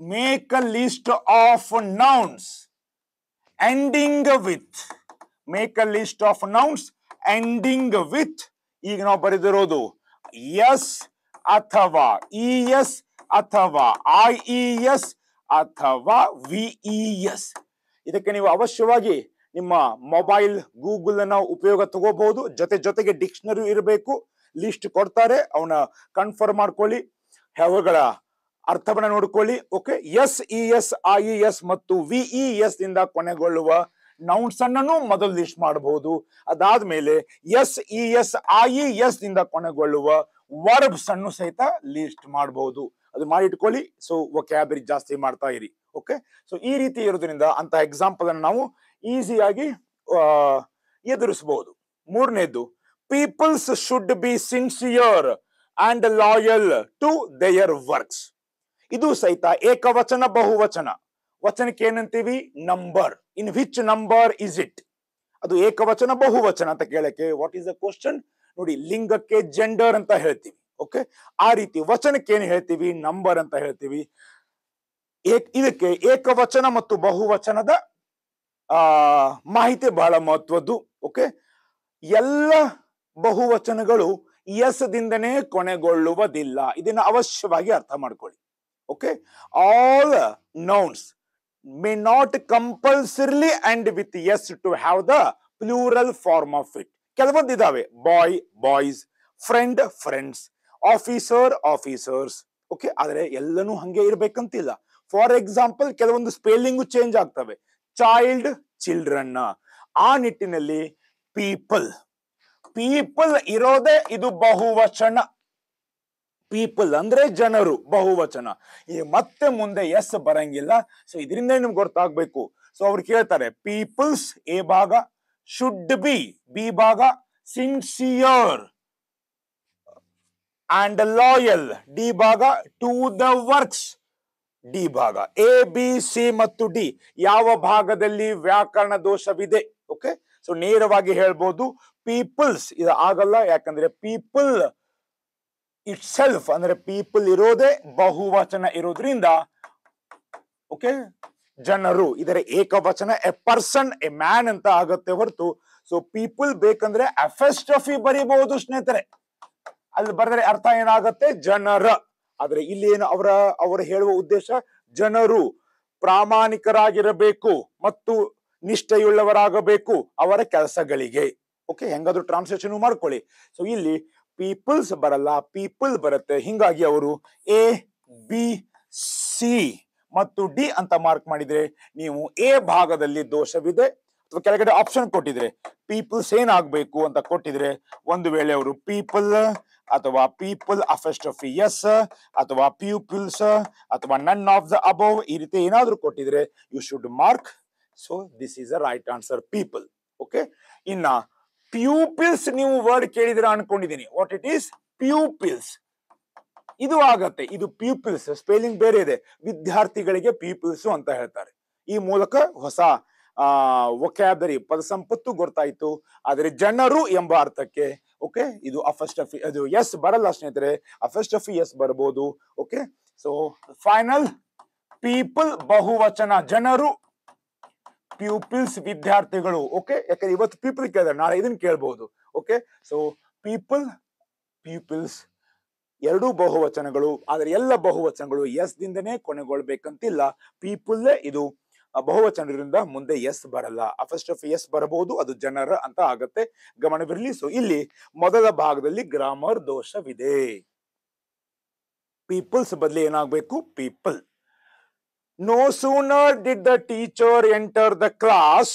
make a list of nouns ending with make a list of nouns ending with ಈಗ ನಾವು ಬರೆದಿರೋದು ಎಸ್ ಅಥವಾ ಇ ಎಸ್ ಅಥವಾ ಐ ಇ ಎಸ್ ಅಥವಾ V E S ಇದಕ್ಕೆ ನೀವು ಅವಶ್ಯವಾಗಿ ನಿಮ್ಮ ಮೊಬೈಲ್ ಗೂಗಲ್ ಅನ್ನ ಉಪಯೋಗ ತಗೋಬಹುದು. ಜೊತೆ ಜೊತೆಗೆ ಡಿಕ್ಷನರಿ ಇರಬೇಕು. ಲಿಸ್ಟ್ ಕೊಡ್ತಾರೆ. ಅವನ್ನ ಕನ್ಫರ್ಮ್ ಮಾಡ್ಕೊಳ್ಳಿ. ಅವುಗಳ ಅರ್ಥವನ್ನ ನೋಡ್ಕೊಳ್ಳಿ. Okay S E S I S ಮತ್ತು ವಿ ಇ ಎಸ್ ಇಂದ ಕೊನೆಗೊಳ್ಳುವ ನೌನ್ಸ್ ಅನ್ನು ಮೊದಲು ಲಿಸ್ಟ್ ಮಾಡಬಹುದು ಅದಾದ್ಮೇಲೆ S E S I S ಇಂದ ಕೊನೆಗೊಳ್ಳುವ ವರ್ಬ್ಸ್ ಅನ್ನು ಸಹಿತ ಲಿಸ್ಟ್ ಮಾಡಬಹುದು ಅದು ಮಾಡಿಟ್ಕೊಳ್ಳಿ ಸೊ ವೊಕ್ಯಾಬರಿ ಜಾಸ್ತಿ ಮಾಡ್ತಾ ಇರಿ. ಓಕೆ ಸೊ ಈ ರೀತಿ ಇರೋದ್ರಿಂದ ಅಂತ ಎಕ್ಸಾಂಪಲ್ ಅನ್ನು ನಾವು ಈಸಿಯಾಗಿ ಎದುರಿಸಬಹುದು ಮೂರನೇದು peoples should be sincere and loyal to their works ಇದು ಸಹಿತ ಏಕವಚನ, ಬಹುವಚನ. ವಚನಕ್ಕೆ ಏನಂತೀವಿ? Number in which number is it ಅದು ಏಕವಚನ, ಬಹುವಚನ ಅಂತ ಕೇಳಕ್ಕೆ ವಾಟ್ ಈಸ್ ದ ಕ್ವಶನ್ ನೋಡಿ, ಲಿಂಗಕ್ಕೆ ಜೆಂಡರ್ ಅಂತ ಹೇಳ್ತೀವಿ ಓಕೆ ಆ ರೀತಿ ವಚನಕ್ಕೆ ಏನು ಹೇಳ್ತೀವಿ? ನಂಬರ್ ಅಂತ ಹೇಳ್ತೀವಿ. ಇದಕ್ಕೆ ಏಕವಚನ ಮತ್ತು ಬಹುವಚನದ ಮಾಹಿತಿ ಬಹಳ ಮಹತ್ವದ್ದು ಓಕೆ ಎಲ್ಲ ಬಹುವಚನಗಳು ಎಸ್ ದಿಂದನೇ ಕೊನೆಗೊಳ್ಳುವುದಿಲ್ಲ. ಇದನ್ನ ಅವಶ್ಯವಾಗಿ ಅರ್ಥ ಮಾಡ್ಕೊಳ್ಳಿ. Okay all nouns may not compulsorily and with S to have the plural form of it ಕೆಲವೊಂದು ಇದಾವೆ. Boy boys friend friends officer officers okay ಆದರೆ ಎಲ್ಲನೂ ಹಂಗೆ ಇರ್ಬೇಕಂತಿಲ್ಲ. ಫಾರ್ ಎಕ್ಸಾಂಪಲ್ ಕೆಲವೊಂದು ಸ್ಪೆಲ್ಲಿಂಗು ಚೇಂಜ್ ಆಗ್ತವೆ. ಚೈಲ್ಡ್ ಚಿಲ್ಡ್ರನ್ ಆ ನಿಟ್ಟಿನಲ್ಲಿ ಪೀಪಲ್ ಪೀಪಲ್ ಇರೋದೇ ಇದು ಬಹುವಚನ. ಪೀಪಲ್ ಅಂದ್ರೆ ಜನರು, ಬಹುವಚನ. ಈ ಮತ್ತೆ ಮುಂದೆ ಎಸ್ ಬರಂಗಿಲ್ಲ. ಸೊ ಇದರಿಂದ ನಿಮ್ಗೆ ಗೊತ್ತಾಗ್ಬೇಕು. ಸೊ ಅವ್ರು ಕೇಳ್ತಾರೆ ಪೀಪಲ್ಸ್ ಎ ಭಾಗ ಶುಡ್ ಬಿ ಬಿ ಭಾಗ ಸಿನ್ಸಿಯರ್ ಅಂಡ್ ಲಾಯಲ್ ಡಿ ಭಾಗ ಟು ದ ವರ್ಕ್ಸ್ ಡಿ ಭಾಗ, ಎ, ಬಿ, ಸಿ ಮತ್ತು ಡಿ. ಯಾವ ಭಾಗದಲ್ಲಿ ವ್ಯಾಕರಣ ದೋಷವಿದೆ? ಓಕೆ ಸೊ ನೇರವಾಗಿ ಹೇಳ್ಬೋದು ಪೀಪಲ್ಸ್ ಇದು ಆಗಲ್ಲ, ಯಾಕಂದ್ರೆ ಪೀಪಲ್ ಇಟ್ ಸೆಲ್ಫ್ ಅಂದ್ರೆ ಪೀಪಲ್ ಇರೋದೇ ಬಹುವಚನ ಇರೋದ್ರಿಂದ ಓಕೆ ಜನರು, ಇದರ ಏಕವಚನ ಎ ಪರ್ಸನ್ ಎ ಮ್ಯಾನ್ ಅಂತ ಆಗುತ್ತೆ ಹೊರತು ಸೊ ಪೀಪಲ್ ಬೇಕಂದ್ರೆ ಅಫೆಸ್ಟಫಿ ಬರೀಬಹುದು ಸ್ನೇಹಿತರೆ. ಅಲ್ಲಿ ಬರೆದ್ರೆ ಅರ್ಥ ಏನಾಗುತ್ತೆ? ಜನರ. ಆದ್ರೆ ಇಲ್ಲಿ ಏನು ಅವರ, ಅವರು ಹೇಳುವ ಉದ್ದೇಶ? ಜನರು ಪ್ರಾಮಾಣಿಕರಾಗಿರಬೇಕು ಮತ್ತು ನಿಷ್ಠೆಯುಳ್ಳವರಾಗಬೇಕು ಅವರ ಕೆಲಸಗಳಿಗೆ. ಓಕೆ ಹೆಂಗಾದ್ರೂ ಟ್ರಾನ್ಸ್ಲೇಷನ್ ಮಾಡ್ಕೊಳ್ಳಿ. ಸೊ ಇಲ್ಲಿ ಪೀಪಲ್ಸ್ ಬರಲ್ಲ ಪೀಪಲ್ ಬರುತ್ತೆ. ಹಿಂಗಾಗಿ ಅವರು ಎ ಬಿ ಸಿ ಮತ್ತು ಡಿ ಅಂತ ಮಾರ್ಕ್ ಮಾಡಿದ್ರೆ ನೀವು ಎ ಭಾಗದಲ್ಲಿ ದೋಷವಿದೆ ಅಥವಾ ಕೆಳಗಡೆ ಆಪ್ಷನ್ ಕೊಟ್ಟಿದ್ರೆ ಪೀಪಲ್ಸ್ ಏನಾಗಬೇಕು ಅಂತ ಕೊಟ್ಟಿದ್ರೆ ಒಂದು ವೇಳೆ ಅವರು ಪೀಪಲ್ ಅಥವಾ ಪೀಪಲ್ ಅಫೆಸ್ಟಫಿ ಎಸ್ ಅಥವಾ ಪೀಪಲ್ಸ್ ಅಥವಾ ನನ್ ಆಫ್ ದ ಅಬೌವ್ ಈ ರೀತಿ ಏನಾದರೂ ಕೊಟ್ಟಿದ್ರೆ you should mark so this is a right answer people okay ಇನ್ನ ಪ್ಯೂಪಿಲ್ಸ್ ನೀವು ವರ್ಡ್ ಕೇಳಿದಿರ ಅನ್ಕೊಂಡಿದ್ದೀನಿ. ವಾಟ್ ಇಟ್ ಈಸ್ ಪ್ಯೂಪಿಲ್ಸ್ ಇದು ಆಗತ್ತೆ. ಇದು ಪ್ಯೂಪಿಲ್ಸ್ ಸ್ಪೆಲ್ಲಿಂಗ್ ಬೇರೆ ಇದೆ. ವಿದ್ಯಾರ್ಥಿಗಳಿಗೆ ಪ್ಯೂಪಿಲ್ಸ್ ಅಂತ ಹೇಳ್ತಾರೆ. ಈ ಮೂಲಕ ಹೊಸ, ಆ ವೊಕ್ಯಾಬರಿ ಪದ ಸಂಪತ್ತು ಗೊತ್ತಾಯ್ತು. ಆದರೆ ಜನರು ಎಂಬ ಅರ್ಥಕ್ಕೆ ಓಕೆ ಇದು ಅಫಸ್ಟಫಿ ಅದು ಎಸ್ ಬರಲ್ಲ ಸ್ನೇಹಿತರೆ. ಅಫಸ್ಟಫಿ ಎಸ್ ಬರ್ಬೋದು ಓಕೆ ಸೊ ಫೈನಲ್ ಪೀಪಲ್ ಬಹುವಚನ ಜನರು ಪ್ಯೂಪಿಲ್ಸ್ ವಿದ್ಯಾರ್ಥಿಗಳು ಓಕೆ ಯಾಕಂದ್ರೆ ಇವತ್ತು ಪೀಪಲ್ ಕೇಳಿದ್ರೆ ನಾಳೆ ಇದನ್ನ ಕೇಳ್ಬಹುದು ಓಕೆ ಸೊ ಪೀಪಲ್ ಪೀಪಲ್ಸ್ ಎರಡೂ ಬಹುವಚನಗಳು, ಆದರೆ ಎಲ್ಲ ಬಹುವಚನಗಳು ಎಸ್ ದಿಂದನೇ ಕೊನೆಗೊಳ್ಬೇಕಂತಿಲ್ಲ. ಪೀಪಲ್ ಇದು ಬಹುವಚನದಿಂದ ಮುಂದೆ ಎಸ್ ಬರಲ್ಲ. ಫಸ್ಟ್ ಆಫ್ ಎಸ್ ಬರಬಹುದು, ಅದು ಜನರ ಅಂತ ಆಗತ್ತೆ. ಗಮನವಿರಲಿ ಸೊ ಇಲ್ಲಿ ಮೊದಲ ಭಾಗದಲ್ಲಿ ಗ್ರಾಮರ್ ದೋಷವಿದೆ. ಪೀಪಲ್ಸ್ ಬದಲಿ ಏನಾಗಬೇಕು? People no sooner did the teacher enter the class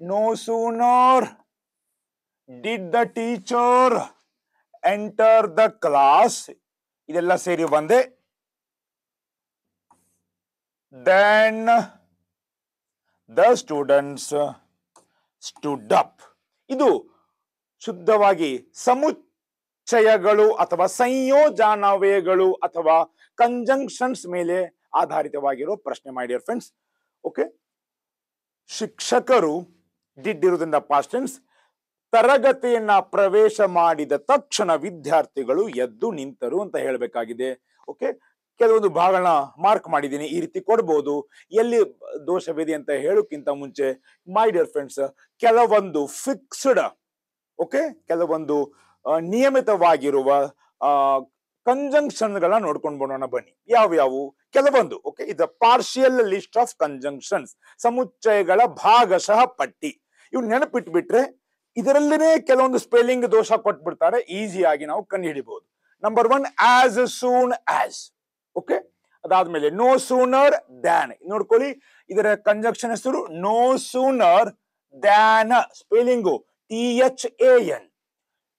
no sooner did the teacher enter the class ಇದೆಲ್ಲ ಸೇರಿ ಬಂದೆ then the students stood up ಇದು ಶುದ್ಧವಾಗಿ ಸಮುಚ್ಚಯಗಳು ಅಥವಾ ಸಂಯೋಜಾನವಯಗಳು ಅಥವಾ ಕಂಜಂಕ್ಷನ್ಸ್ ಮೇಲೆ ಆಧಾರಿತವಾಗಿರೋ ಪ್ರಶ್ನೆ ಮಾಡಿಯರ್ ಫ್ರೆಂಡ್ಸ್ ಓಕೆ ಶಿಕ್ಷಕರು did past tense past tense ತರಗತಿಯನ್ನ ಪ್ರವೇಶ ಮಾಡಿದ ತಕ್ಷಣ ವಿದ್ಯಾರ್ಥಿಗಳು ಎದ್ದು ನಿಂತರು ಅಂತ ಹೇಳಬೇಕಾಗಿದೆ. ಓಕೆ ಕೆಲವೊಂದು ಭಾಗಗಳನ್ನ ಮಾರ್ಕ್ ಮಾಡಿದ್ದೀನಿ, ಈ ರೀತಿ ಕೊಡ್ಬೋದು. ಎಲ್ಲಿ ದೋಷವಿದೆ ಅಂತ ಹೇಳೋಕ್ಕಿಂತ ಮುಂಚೆ ಮೈ ಡಿಯರ್ ಫ್ರೆಂಡ್ಸ್ ಕೆಲವೊಂದು ಫಿಕ್ಸ್ಡ್ ಓಕೆ ಕೆಲವೊಂದು ನಿಯಮಿತವಾಗಿರುವ ಕಂಜಂಕ್ಷನ್ಗಳನ್ನ ನೋಡ್ಕೊಂಡು ಬರೋಣ ಬನ್ನಿ. ಯಾವ್ಯಾವು ಕೆಲವೊಂದು ಓಕೆ ಇದು ಪಾರ್ಷಿಯಲ್ ಲಿಸ್ಟ್ ಆಫ್ ಕಂಜಂಕ್ಷನ್ಸ್ ಸಮುಚ್ಚಯಗಳ ಭಾಗಶಃ ಪಟ್ಟಿ. ಇವ್ ನೆನಪಿಟ್ಬಿಟ್ರೆ ಇದರಲ್ಲಿನೇ ಕೆಲವೊಂದು ಸ್ಪೆಲ್ಲಿಂಗ್ ದೋಷ ಕೊಟ್ಬಿಡ್ತಾರೆ. ಈಸಿಯಾಗಿ ನಾವು ಕಂಡುಹಿಡಿಬಹುದು number one as soon as okay ಅದಾದ್ಮೇಲೆ ನೋ ಸೂನರ್ ದ್ಯಾನ್ ನೋಡ್ಕೊಳ್ಳಿ, ಇದರ ಕಂಜಂಕ್ಷನ್ ಹೆಸರು no sooner than spelling T H A N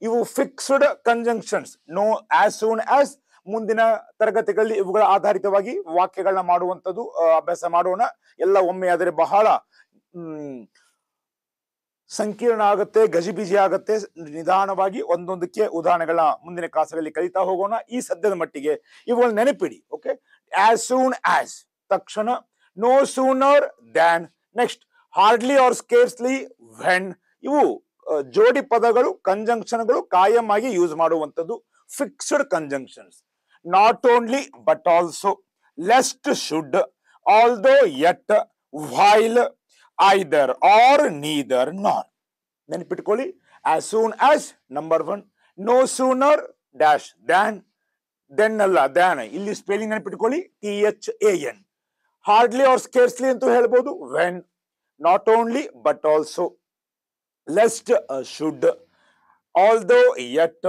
ಇವು fixed conjunctions no as soon as ಮುಂದಿನ ತರಗತಿಗಳಲ್ಲಿ ಇವುಗಳ ಆಧಾರಿತವಾಗಿ ವಾಕ್ಯಗಳನ್ನ ಮಾಡುವಂಥದ್ದು ಅಭ್ಯಾಸ ಮಾಡೋಣ. ಎಲ್ಲ ಒಮ್ಮೆ ಆದರೆ ಬಹಳ ಸಂಕೀರ್ಣ ಆಗುತ್ತೆ, ಗಜಿಬಿಜಿ ಆಗುತ್ತೆ. ನಿಧಾನವಾಗಿ ಒಂದೊಂದಕ್ಕೆ ಉದಾಹರಣೆಗಳ ಮುಂದಿನ ಕ್ಲಾಸ್ಗಳಲ್ಲಿ ಕಲಿತಾ ಹೋಗೋಣ. ಈ ಸದ್ಯದ ಮಟ್ಟಿಗೆ ಇವುಗಳು ನೆನಪಿಡಿ ಓಕೆ ಆಸ್ ಸೂನ್ ಆಸ್ ತಕ್ಷಣ no sooner than next hardly or scarcely when ಇವು ಜೋಡಿ ಪದಗಳು ಕಂಜಂಕ್ಷನ್ಗಳು ಕಾಯಂ ಆಗಿ ಯೂಸ್ ಮಾಡುವಂಥದ್ದು fixed conjunctions not only but also lest should although yet while either or neither nor ನೆನಪಿಟ್ಕೊಳ್ಳಿ. As soon as number one no sooner dash than then ಅಲ್ಲ than ಇಲ್ಲಿ spelling ನೆನಪಿಟ್ಕೊಳ್ಳಿ. T H A N hardly or scarcely ಅಂತೂ ಹೇಳ್ಬೋದು. When not only but also lest should yet yet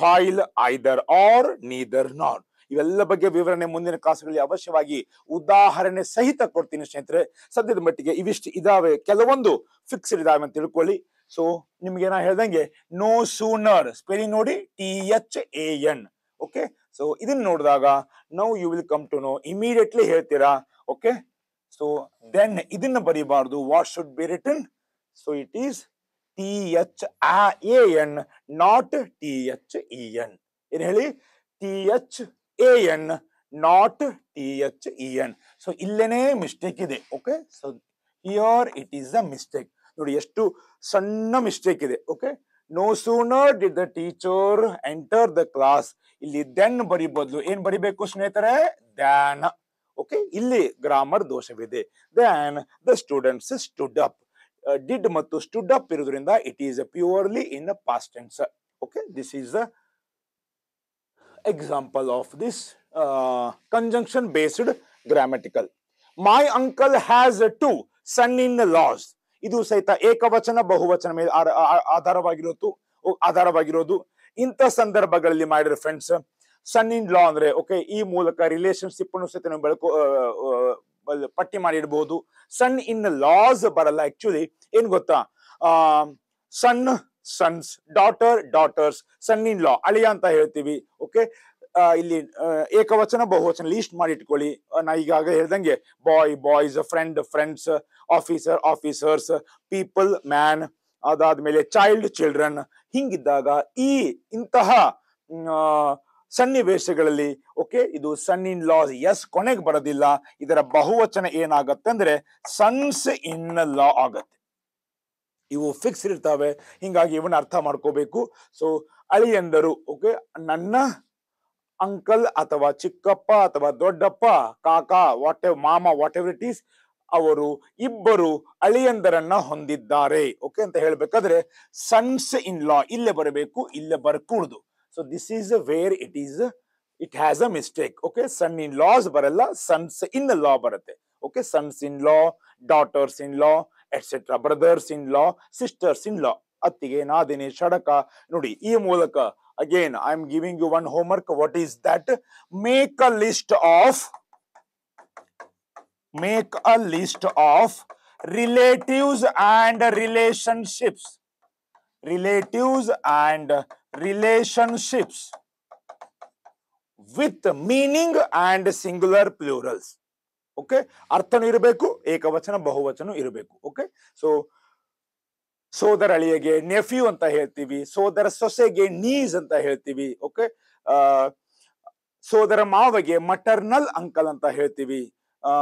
while, either or, neither nor. ಇವೆಲ್ಲ ಬಗ್ಗೆ ವಿವರಣೆ ಮುಂದಿನ ಕ್ಲಾಸ್ಗಳಲ್ಲಿ ಅವಶ್ಯವಾಗಿ ಉದಾಹರಣೆ ಸಹಿತ ಕೊಡ್ತೀನಿ ಸ್ನೇಹಿತರೆ. ಸದ್ಯದ ಮಟ್ಟಿಗೆ ಇವಿಷ್ಟು ಇದಾವೆ. ಕೆಲವೊಂದು ಫಿಕ್ಸ್ಡ್ ಇದಾವೆ ಅಂತ ತಿಳ್ಕೊಳ್ಳಿ. ಸೊ ನಿಮ್ಗೆ ನಾ ಹೇಳ್ದಂಗೆ ನೋ ಸೂನರ್ ಸ್ಪೆಲಿಂಗ್ ನೋಡಿ T H A N okay so ಇದನ್ನ ನೋಡಿದಾಗ now you will come to know immediately ಹೇಳ್ತೀರಾ? ಓಕೆ ಸೊ ದೆನ್ ಇದನ್ನ ಬರೀಬಾರ್ದು. What should be written so it is T H A N not T H E N ಏನ್ ಹೇಳಿ? T H A N not T H E N so ಇಲ್ಲೇನೇ mistake ಇದೆ okay so here it is a mistake ನೋಡಿ, ಎಷ್ಟು ಸಣ್ಣ mistake ಇದೆ okay no sooner did the teacher enter the class ಇಲ್ಲಿ then ಬರಿ ಬದಲು, ಏನ್ ಬರಿಬೇಕು ಸ್ನೇಹಿತರೆ? ದ್ಯಾನ್ ಓಕೆ ಇಲ್ಲಿ grammar ದೋಷವಿದೆ. Than the students stood up did ಮತ್ತು ಸ್ಟುಡ್ ಅಪ್ ಇರೋದ್ರಿಂದ it is purely in past tense okay this is a example of this conjunction based grammatical my uncle has two son in laws ಇದು ಸಹಿತ ಏಕವಚನ, ಬಹುವಚನ ಮೇಲೆ ಆಧಾರವಾಗಿರೋದು ಆಧಾರವಾಗಿರೋದು. ಇಂಥ ಸಂದರ್ಭಗಳಲ್ಲಿ ಮಾಡಿರೋ ಫ್ರೆಂಡ್ಸ್ ಸನ್ ಇನ್ ಲಾ ಅಂದ್ರೆ ಓಕೆ ಈ ಮೂಲಕ ರಿಲೇಶನ್ಶಿಪ್ ಅನ್ನು ಸಹಿತ ನಾವು ಬೆಳಕು ಪಟ್ಟಿ ಮಾಡಿಡ್ಬೋದು ಸನ್ ಇನ್ ಲಾಸ್ ಬರಲ್ಲ ಆಕ್ಚುಲಿ ಏನ್ ಗೊತ್ತಾ? Son sons daughter daughters son in law ಅಳಿಯ ಅಂತ ಹೇಳ್ತೀವಿ. ಓಕೆ ಇಲ್ಲಿ ಏಕವಚನ, ಬಹುವಚನ ಲೀಸ್ಟ್ ಮಾಡಿ ಇಟ್ಕೊಳ್ಳಿ. ನಾ ಈಗಾಗ ಹೇಳ್ದಂಗೆ boy boys friend friends officer officers people man ಅದಾದ್ಮೇಲೆ ಚೈಲ್ಡ್ ಚಿಲ್ಡ್ರನ್ ಹಿಂಗಿದ್ದಾಗ ಈ ಇಂತಹ ಸನ್ನಿವೇಶಗಳಲ್ಲಿ, ಓಕೆ, ಇದು ಸನ್ ಇನ್ ಲಾಸ್ ಎಸ್ ಕೊನೆಗೆ ಬರೋದಿಲ್ಲ. ಇದರ ಬಹುವಚನ ಏನಾಗತ್ತೆ ಅಂದ್ರೆ, ಸನ್ಸ್ ಇನ್ ಲಾ ಆಗತ್ತೆ. ಇವು ಫಿಕ್ಸ್ ಇರ್ತಾವೆ. ಹಿಂಗಾಗಿ ಇವನ್ನ ಅರ್ಥ ಮಾಡ್ಕೋಬೇಕು. ಸೊ ಅಳಿಯಂದರು ಓಕೆ, ನನ್ನ ಅಂಕಲ್ ಅಥವಾ ಚಿಕ್ಕಪ್ಪ ಅಥವಾ ದೊಡ್ಡಪ್ಪ, ಕಾಕಾ ವಾಟ್ ಮಾಮ ವಾಟ್ ಎವರ್ ಇಟ್ ಈಸ್ ಅವರು ಇಬ್ಬರು ಅಳಿಯಂದರನ್ನ ಹೊಂದಿದ್ದಾರೆ. ಓಕೆ, ಅಂತ ಹೇಳ್ಬೇಕಾದ್ರೆ, ಸನ್ಸ್ ಇನ್ ಲಾ, ಇಲ್ಲೇ ಬರಬೇಕು, ಇಲ್ಲೇ ಬರ್ಕೂಡ್ದು. So this is where it is it has a mistake okay son in laws ಬರಲ್ಲ ಸನ್ಸ್ ಇನ್ ಲಾ ಬರುತ್ತೆ okay sons in law daughters in law etcetera brothers in law sisters in law ಅತ್ತಿಗೆ ನಾದಿನಿ ಷಡಕ ನೋಡಿ ಈ ಮೂಲಕ again I am giving you one homework what is that make a list of make a list of relatives and relationships. Relatives and relationships with meaning and singular plurals. Okay ಅರ್ಥನೂ ಇರಬೇಕು, ಏಕವಚನ, ಬಹುವಚನ ಇರಬೇಕು. ಓಕೆ ಸೊ ಸೋದರ ಅಳಿಯಗೆ nephew ಅಂತ ಹೇಳ್ತೀವಿ, ಸೋದರ ಸೊಸೆಗೆ knees ಅಂತ ಹೇಳ್ತೀವಿ. ಓಕೆ ಸೋದರ ಮಾವಗೆ ಮಟರ್ನಲ್ ಅಂಕಲ್ ಅಂತ ಹೇಳ್ತೀವಿ. ಆ,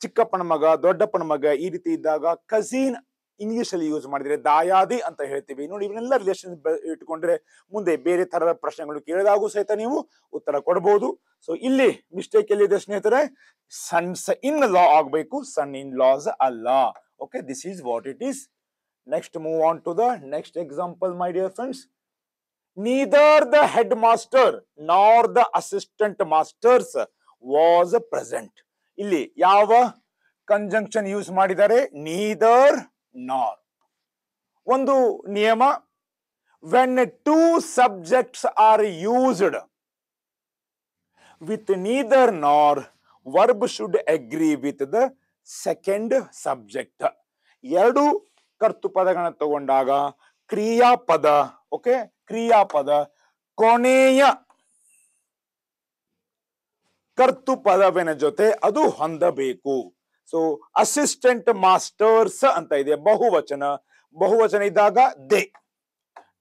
ಚಿಕ್ಕಪ್ಪನ ಮಗ, ದೊಡ್ಡಪ್ಪನ ಮಗ ಈ ರೀತಿ ಇದ್ದಾಗ ಕಸಿನ್ ಇಂಗ್ಲಿಷ್ ಅಲ್ಲಿ ಯೂಸ್ ಮಾಡಿದ್ರೆ ದಾಯಾದಿ ಅಂತ ಹೇಳ್ತೀವಿ. ನೋಡಿ ಇವನ್ನೆಲ್ಲ ರಿಲೇಷನ್ ಇಟ್ಕೊಂಡ್ರೆ ಮುಂದೆ ಬೇರೆ ತರದ ಪ್ರಶ್ನೆಗಳು ಕೇಳಿದಾಗೂ ಸಹಿತ ನೀವು ಉತ್ತರ ಕೊಡಬಹುದು ಸೊ ಇಲ್ಲಿ ಮಿಸ್ಟೇಕ್ ಎಲ್ಲಿದೆ ಸ್ನೇಹಿತರೆ? ಸನ್ ಇನ್ ಲಾ ಆಗ್ಬೇಕು. ಸನ್ ಇನ್ ಲಾಸ್ ಅಲ್ಲ. Okay this is what it is next move on to the next example my dear friends neither the headmaster nor the assistant masters was present ಇಲ್ಲಿ ಯಾವ conjunction use ಮಾಡಿದ್ದಾರೆ? Neither nor ಒಂದು ನಿಯಮ when two subjects are used with neither nor verb should agree with the second subject ಎರಡು ಕರ್ತುಪದಗಳನ್ನು ತಗೊಂಡಾಗ ಕ್ರಿಯಾಪದ okay ಕ್ರಿಯಾಪದ, ಕೊನೆಯ ಕರ್ತುಪದವಿನ ಜೊತೆ ಅದು ಹೊಂದಬೇಕು. ಸೊ ಅಸಿಸ್ಟೆಂಟ್ ಮಾಸ್ಟರ್ಸ್ ಅಂತ ಇದೆ, ಬಹುವಚನ. ಬಹುವಚನ ಇದ್ದಾಗ ದೇ.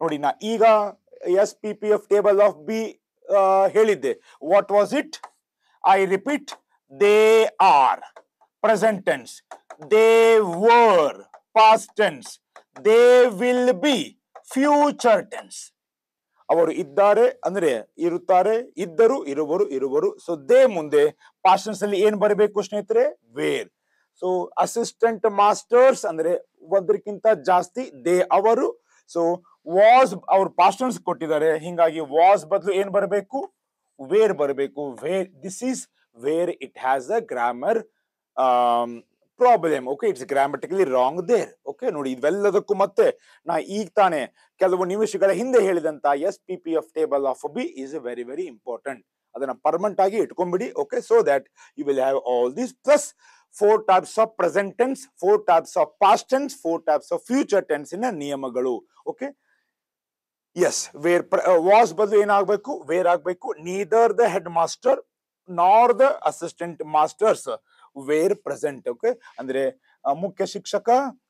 ನೋಡಿ, ನಾ ಈಗ S P P F table of be ಹೇಳಿದ್ದೆ. What was it I repeat they are present tense they were past tense they will be future tense ಅವರು ಇದ್ದಾರೆ ಅಂದ್ರೆ ಇರುತ್ತಾರೆ, ಇದ್ದರು, ಇರುವರು ಇರುವರು. ಸೊ ದೇ ಮುಂದೆ. ಪಾಸ್ಟೆನ್ಸ್ ಅಲ್ಲಿ ಏನ್ ಬರಬೇಕು ಸ್ನೇಹಿತರೆ? ವೇರ್ ಸೊ ಅಸಿಸ್ಟೆಂಟ್ ಮಾಸ್ಟರ್ಸ್ ಅಂದ್ರೆ ಒಂದಕ್ಕಿಂತ ಜಾಸ್ತಿ ದೇ ಅವರು. ಸೊ ವಾಸ್ ಅವ್ರು ಪಾಸ್ಟರ್ಸ್ ಕೊಟ್ಟಿದ್ದಾರೆ. ಹಿಂಗಾಗಿ ವಾಸ್ ಬದಲು ಏನ್ ಬರಬೇಕು? ವೇರ್ ಬರಬೇಕು? Were this is where it has a grammar problem okay it's grammatically wrong there okay ನೋಡಿ, ಇವೆಲ್ಲದಕ್ಕೂ ಮತ್ತೆ ನಾ ಈಗ ತಾನೇ ಕೆಲವು ನಿಮಿಷಗಳ ಹಿಂದೆ ಹೇಳಿದಂತ S P P F table of be is very very important ಅದನ್ನ ಪರ್ಮನೆಂಟ್ ಆಗಿ ಇಟ್ಕೊಂಡ್ಬಿಡಿ. Okay so that you will have all this plus four types of present tense four types of past tense four types of future ಟೆನ್ಸಿನ ನಿಯಮಗಳು. Okay yes were was ಬದಲು ಏನಾಗಬೇಕು? Were ಆಗಬೇಕು? Neither the headmaster nor the assistant masters were present okay ಅಂದ್ರೆ ಮುಖ್ಯ ಶಿಕ್ಷಕ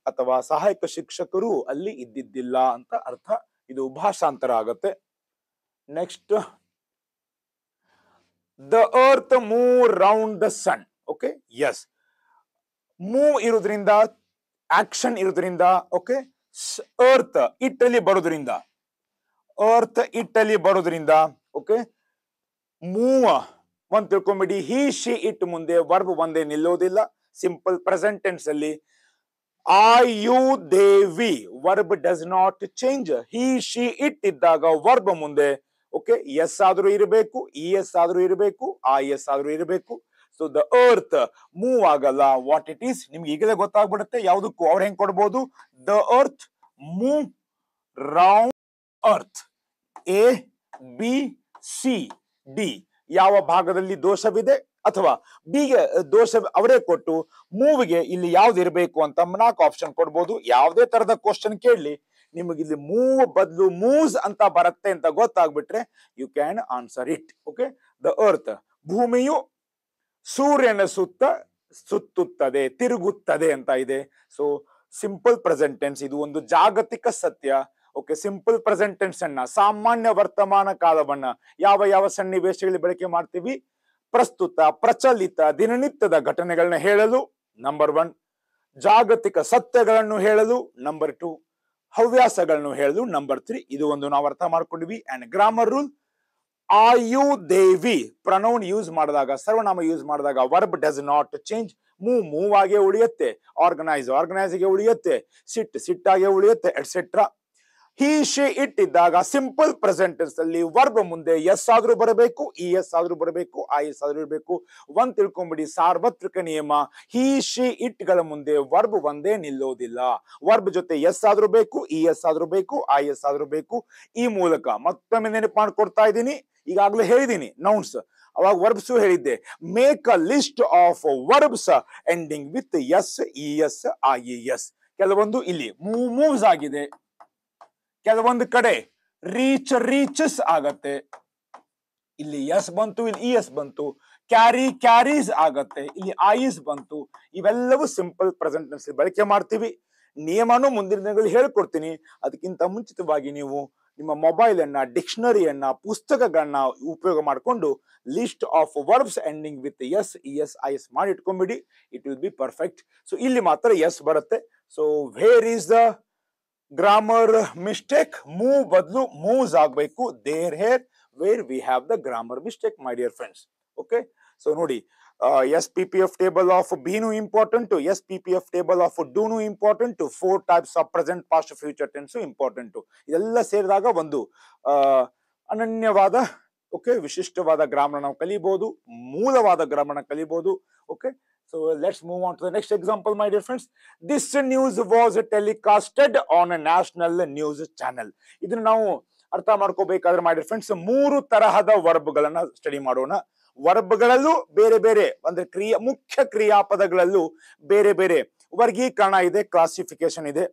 ಅಥವಾ ಸಹಾಯಕ ಶಿಕ್ಷಕರು ಅಲ್ಲಿ ಇದ್ದಿದ್ದಿಲ್ಲ ಅಂತ ಅರ್ಥ. ಇದು ಭಾಷಾಂತರ ಆಗತ್ತೆ. Next the earth move round the sun okay S move ಇರೋದ್ರಿಂದ ಆಕ್ಷನ್ ಇರೋದ್ರಿಂದ ಓಕೆ ಅರ್ತ್ ಇಟ್ಟಲ್ಲಿ ಬರೋದ್ರಿಂದ. ಅರ್ತ್ ಇಟ್ಟಲ್ಲಿ ಬರೋದ್ರಿಂದ ಓಕೆ ಮೂವ, ಒಂದ್ ತಿಳ್ಕೊಂಬಿಡಿ ಹಿ ಶಿ ಇಟ್ ಮುಂದೆ ವರ್ಬ್ ಒಂದೇ ನಿಲ್ಲೋದಿಲ್ಲ. ಸಿಂಪಲ್ ಪ್ರೆಸೆಂಟ್ ಟೆನ್ಸ್ ಅಲ್ಲಿ ಆ you they we verb does not change he she it ಇದ್ದಾಗ ವರ್ಬ್ ಮುಂದೆ ಓಕೆ ಎಸ್ ಆದ್ರೂ ಇರಬೇಕು ಇ ಎಸ್ ಆದ್ರೂ ಇರಬೇಕು ಆ ಎಸ್ ಆದ್ರೂ ಇರಬೇಕು. ಸೊ ದ ಅರ್ತ್ ಮೂವ್ ಆಗಲ್ಲ. ವಾಟ್ ಇಟ್ ಈಸ್ ನಿಮ್ಗೆ ಈಗಲೇ ಗೊತ್ತಾಗ್ಬಿಡುತ್ತೆ. ಯಾವ್ದಕ್ಕೂ ಅವ್ರು ಹೆಂಗ್ ಕೊಡ್ಬೋದು? The earth move round earth A B C D ಯಾವ ಭಾಗದಲ್ಲಿ ದೋಷವಿದೆ? ಅಥವಾ ಬಿಗೆ ದೋಷ ಅವರೇ ಕೊಟ್ಟು ಮೂವ್ಗೆ ಇಲ್ಲಿ ಯಾವ್ದು ಇರಬೇಕು ಅಂತ ನಾಲ್ಕು ಆಪ್ಷನ್ ಕೊಡ್ಬೋದು. ಯಾವುದೇ ತರದ ಕ್ವಶನ್ ಕೇಳಲಿ ನಿಮಗೆ ಇಲ್ಲಿ ಮೂವ್ ಬದಲು ಮೂವ್ಸ್ ಅಂತ ಬರುತ್ತೆ ಅಂತ ಗೊತ್ತಾಗ್ಬಿಟ್ರೆ you can answer it okay the earth ಭೂಮಿಯು ಸೂರ್ಯನ ಸುತ್ತ ಸುತ್ತುತ್ತದೆ, ತಿರುಗುತ್ತದೆ ಅಂತ ಇದೆ. ಸೊ ಸಿಂಪಲ್ ಪ್ರೆಸೆಂಟ್ ಟೆನ್ಸ್ ಇದು ಒಂದು ಜಾಗತಿಕ ಸತ್ಯ. ಓಕೆ ಸಿಂಪಲ್ ಪ್ರೆಸೆಂಟ್ ಟೆನ್ಸ್ ಅನ್ನ, ಸಾಮಾನ್ಯ ವರ್ತಮಾನ ಕಾಲವನ್ನ ಯಾವ ಯಾವ ಸನ್ನಿವೇಶಗಳಲ್ಲಿ ಬಳಕೆ ಮಾಡ್ತೀವಿ? ಪ್ರಸ್ತುತ, ಪ್ರಚಲಿತ, ದಿನನಿತ್ಯದ ಘಟನೆಗಳನ್ನ ಹೇಳಲು ನಂಬರ್ ಒನ್ ಜಾಗತಿಕ ಸತ್ಯಗಳನ್ನು ಹೇಳಲು ನಂಬರ್ ಟು ಹವ್ಯಾಸಗಳನ್ನು ಹೇಳಲು ನಂಬರ್ ತ್ರೀ ಇದು ಒಂದು ನಾವು ಅರ್ಥ ಮಾಡ್ಕೊಂಡಿವಿ. And grammar rule Ayu Devi pronoun use ಮಾಡಿದಾಗ, ಸರ್ವನಾಮ ಯೂಸ್ ಮಾಡಿದಾಗ verb does not change move move ಆಗೇ ಉಳಿಯುತ್ತೆ. ಆರ್ಗನೈಸ್ ಆರ್ಗನೈಸ್ಗೆ ಉಳಿಯುತ್ತೆ. ಸಿಟ್ ಸಿಟ್ಟಾಗೆ ಉಳಿಯುತ್ತೆ ಎಟ್ಸೆಟ್ರಾ ಹಿ ಶಿ ಇಟ್ ಇದ್ದಾಗ ಸಿಂಪಲ್ ಪ್ರೆಸೆಂಟೆನ್ಸ್ ಅಲ್ಲಿ ವರ್ಬ್ ಮುಂದೆ ಎಸ್ ಆದ್ರೂ ಬರಬೇಕು ಇ ಎಸ್ ಆದ್ರೂ ಬರಬೇಕು ಐ ಎಸ್ ಆದ್ರೂ ಇರಬೇಕು. ಒಂದ್ ತಿಳ್ಕೊಂಬಿಡಿ, ಸಾರ್ವತ್ರಿಕ ನಿಯಮ ಹಿ ಶಿ ಇಟ್ಗಳ ಮುಂದೆ ವರ್ಬ್ ಒಂದೇ ನಿಲ್ಲೋದಿಲ್ಲ. ವರ್ಬ್ ಜೊತೆ ಎಸ್ ಆದ್ರೂ ಬೇಕು ಇ ಎಸ್ ಆದ್ರೂ ಬೇಕು ಐ ಎಸ್ ಆದ್ರೂ ಬೇಕು. ಈ ಮೂಲಕ ಮತ್ತೊಮ್ಮೆ ನೆನಪು ಮಾಡ್ಕೊಡ್ತಾ ಇದ್ದೀನಿ. ಈಗಾಗಲೇ ಹೇಳಿದ್ದೀನಿ ನೌನ್ಸ್ ಅವಾಗ ವರ್ಬ್ಸ್ ಹೇಳಿದ್ದೆ. Make a list of verbs ending with S E S I S ಕೆಲವೊಂದು ಇಲ್ಲಿ ಮೂವ್ ಮೂವ್ಸ್ ಆಗಿದೆ. ಕೆಲವೊಂದು ಕಡೆ ರೀಚ್ ರೀಚಸ್ ಆಗತ್ತೆ. ಇಲ್ಲಿ ಎಸ್ ಬಂತು, ಇಲ್ಲಿ ಇ ಎಸ್ ಬಂತು. ಕ್ಯಾರಿ ಕ್ಯಾರೀಸ್ ಆಗತ್ತೆ. ಇಲ್ಲಿ ಐಸ್ ಬಂತು. ಇವೆಲ್ಲವೂ ಸಿಂಪಲ್ ಪ್ರೆಸೆಂಟ್ ಬಳಕೆ ಮಾಡ್ತೀವಿ. ನಿಯಮನೂ ಮುಂದಿನ ದಿನಗಳಲ್ಲಿ ಹೇಳ್ಕೊಡ್ತೀನಿ. ಅದಕ್ಕಿಂತ ಮುಂಚಿತವಾಗಿ ನೀವು ನಿಮ್ಮ ಮೊಬೈಲ್ ಅನ್ನ ಡಿಕ್ಷನರಿಯನ್ನ, ಪುಸ್ತಕಗಳನ್ನ ಉಪಯೋಗ ಮಾಡಿಕೊಂಡು list of verbs ending with S, E, S, I, S ಮಾಡಿ ಇಟ್ಕೊಂಬಿಡಿ it will be perfect. So, ಇಲ್ಲಿ ಮಾತ್ರ ಎಸ್ ಬರುತ್ತೆ. So where is the grammar mistake ಮೂ ಬದಲು ಮೂವ್ಸ್ ಆಗಬೇಕು. There here where we have the grammar mistake my dear friends okay so ನೋಡಿ S P P F table of ಬಿನು important S P P F table of ಡೂನು important four types of present past future tense important ಇದೆಲ್ಲ ಸೇರಿದಾಗ ಒಂದು ಆ, ಅನನ್ಯವಾದ okay ವಿಶಿಷ್ಟವಾದ grammar ನಾವು ಕಲಿಬಹುದು ಮೂಲವಾದ grammar ಕಲಿಬಹುದು okay so let's move on to the next example my dear friends this news was telecasted on a national news channel ಇದನ್ನ ನಾವು ಅರ್ಥ ಮಾಡ್ಕೋಬೇಕಾದ್ರೆ ಮೈ ಡಿಯರ್ ಫ್ರೆಂಡ್ಸ್ ಮೂರು ತರಹದ ವರ್ಬ್ಗಳನ್ನ ಸ್ಟಡಿ ಮಾಡೋಣ ವರ್ಬ್ಗಳಲ್ಲೂ ಬೇರೆ ಬೇರೆ, ಅಂದ್ರೆ ಕ್ರಿಯಾ, ಮುಖ್ಯ ಕ್ರಿಯಾಪದಗಳಲ್ಲೂ ಬೇರೆ ಬೇರೆ ವರ್ಗೀಕರಣ ಇದೆ ಕ್ಲಾಸಿಫಿಕೇಶನ್ ಇದೆ.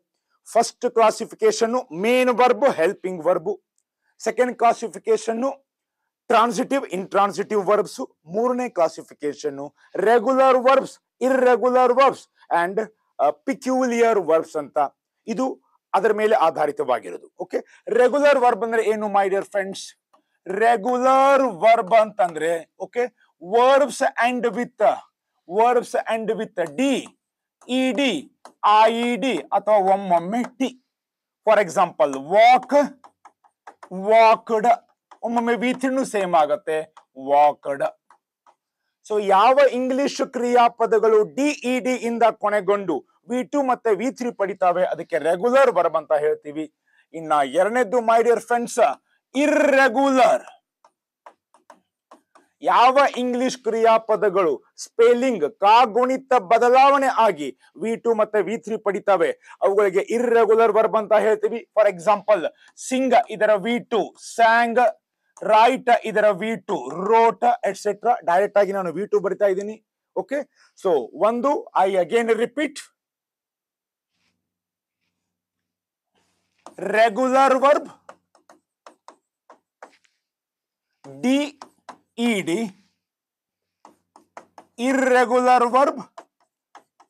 First classification main verb helping verb second classification transitive intransitive verbs ಮೂರನೇ classification regular verbs irregular verbs and peculiar verbs ಅಂತ. ಇದು ಅದರ ಮೇಲೆ ಆಧಾರಿತವಾಗಿರೋದು ಓಕೆ ರೆಗ್ಯುಲರ್ ವರ್ಬ್ ಅಂದ್ರೆ ಏನು my dear friends regular verb ಅಂತಂದ್ರೆ okay verbs and with verbs and with D E D I E D ಅಥವಾ ಒಮ್ಮೊಮ್ಮೆ T for example walk walked ಒಮ್ಮೊಮ್ಮೆ ವಿ ತ್ರೀನು ಸೇಮ್ ಆಗತ್ತೆ ವಾಕ್ಡ್ ಸೊ ಯಾವ ಇಂಗ್ಲಿಷ್ ಕ್ರಿಯಾಪದಗಳು ಡಿ ಇ ಡಿ ಇಂದ ಕೊನೆಗೊಂಡು ವಿ ಟು ಮತ್ತೆ ವಿ ತ್ರೀ ಪಡಿತಾವೆ, ಅದಕ್ಕೆ ರೆಗ್ಯುಲರ್ ವರ್ಬ್ ಅಂತ ಹೇಳ್ತೀವಿ. ಇನ್ನ ಎರಡನೇದು ಮೈ ಡಿಯರ್ ಫ್ರೆಂಡ್ಸ್ ಇರ್ರೆಗ್ಯುಲರ್ ಯಾವ ಇಂಗ್ಲಿಷ್ ಕ್ರಿಯಾಪದಗಳು ಸ್ಪೆಲ್ಲಿಂಗ್ ಕಾಗುಣಿತ ಬದಲಾವಣೆ ಆಗಿ ವಿ ಟು ಮತ್ತೆ ವಿ ತ್ರೀ ಪಡಿತವೆ. ಅವುಗಳಿಗೆ ಇರ್ರೆಗ್ಯುಲರ್ ವರ್ಬ್ ಅಂತ ಹೇಳ್ತೀವಿ. ಫಾರ್ ಎಕ್ಸಾಂಪಲ್ ಸಿಂಗ್ ಇದರ ವಿ ಟು ಸ್ಯಾಂಗ್ ರೈಟ್ ಇದರ V two wrote etcetera direct ಆಗಿ ನಾನು ವಿ ಟು ಬರಿತಾ ಇದ್ದೀನಿ. ಓಕೆ ಸೊ ಒಂದು I again repeat regular verb D E D irregular verb,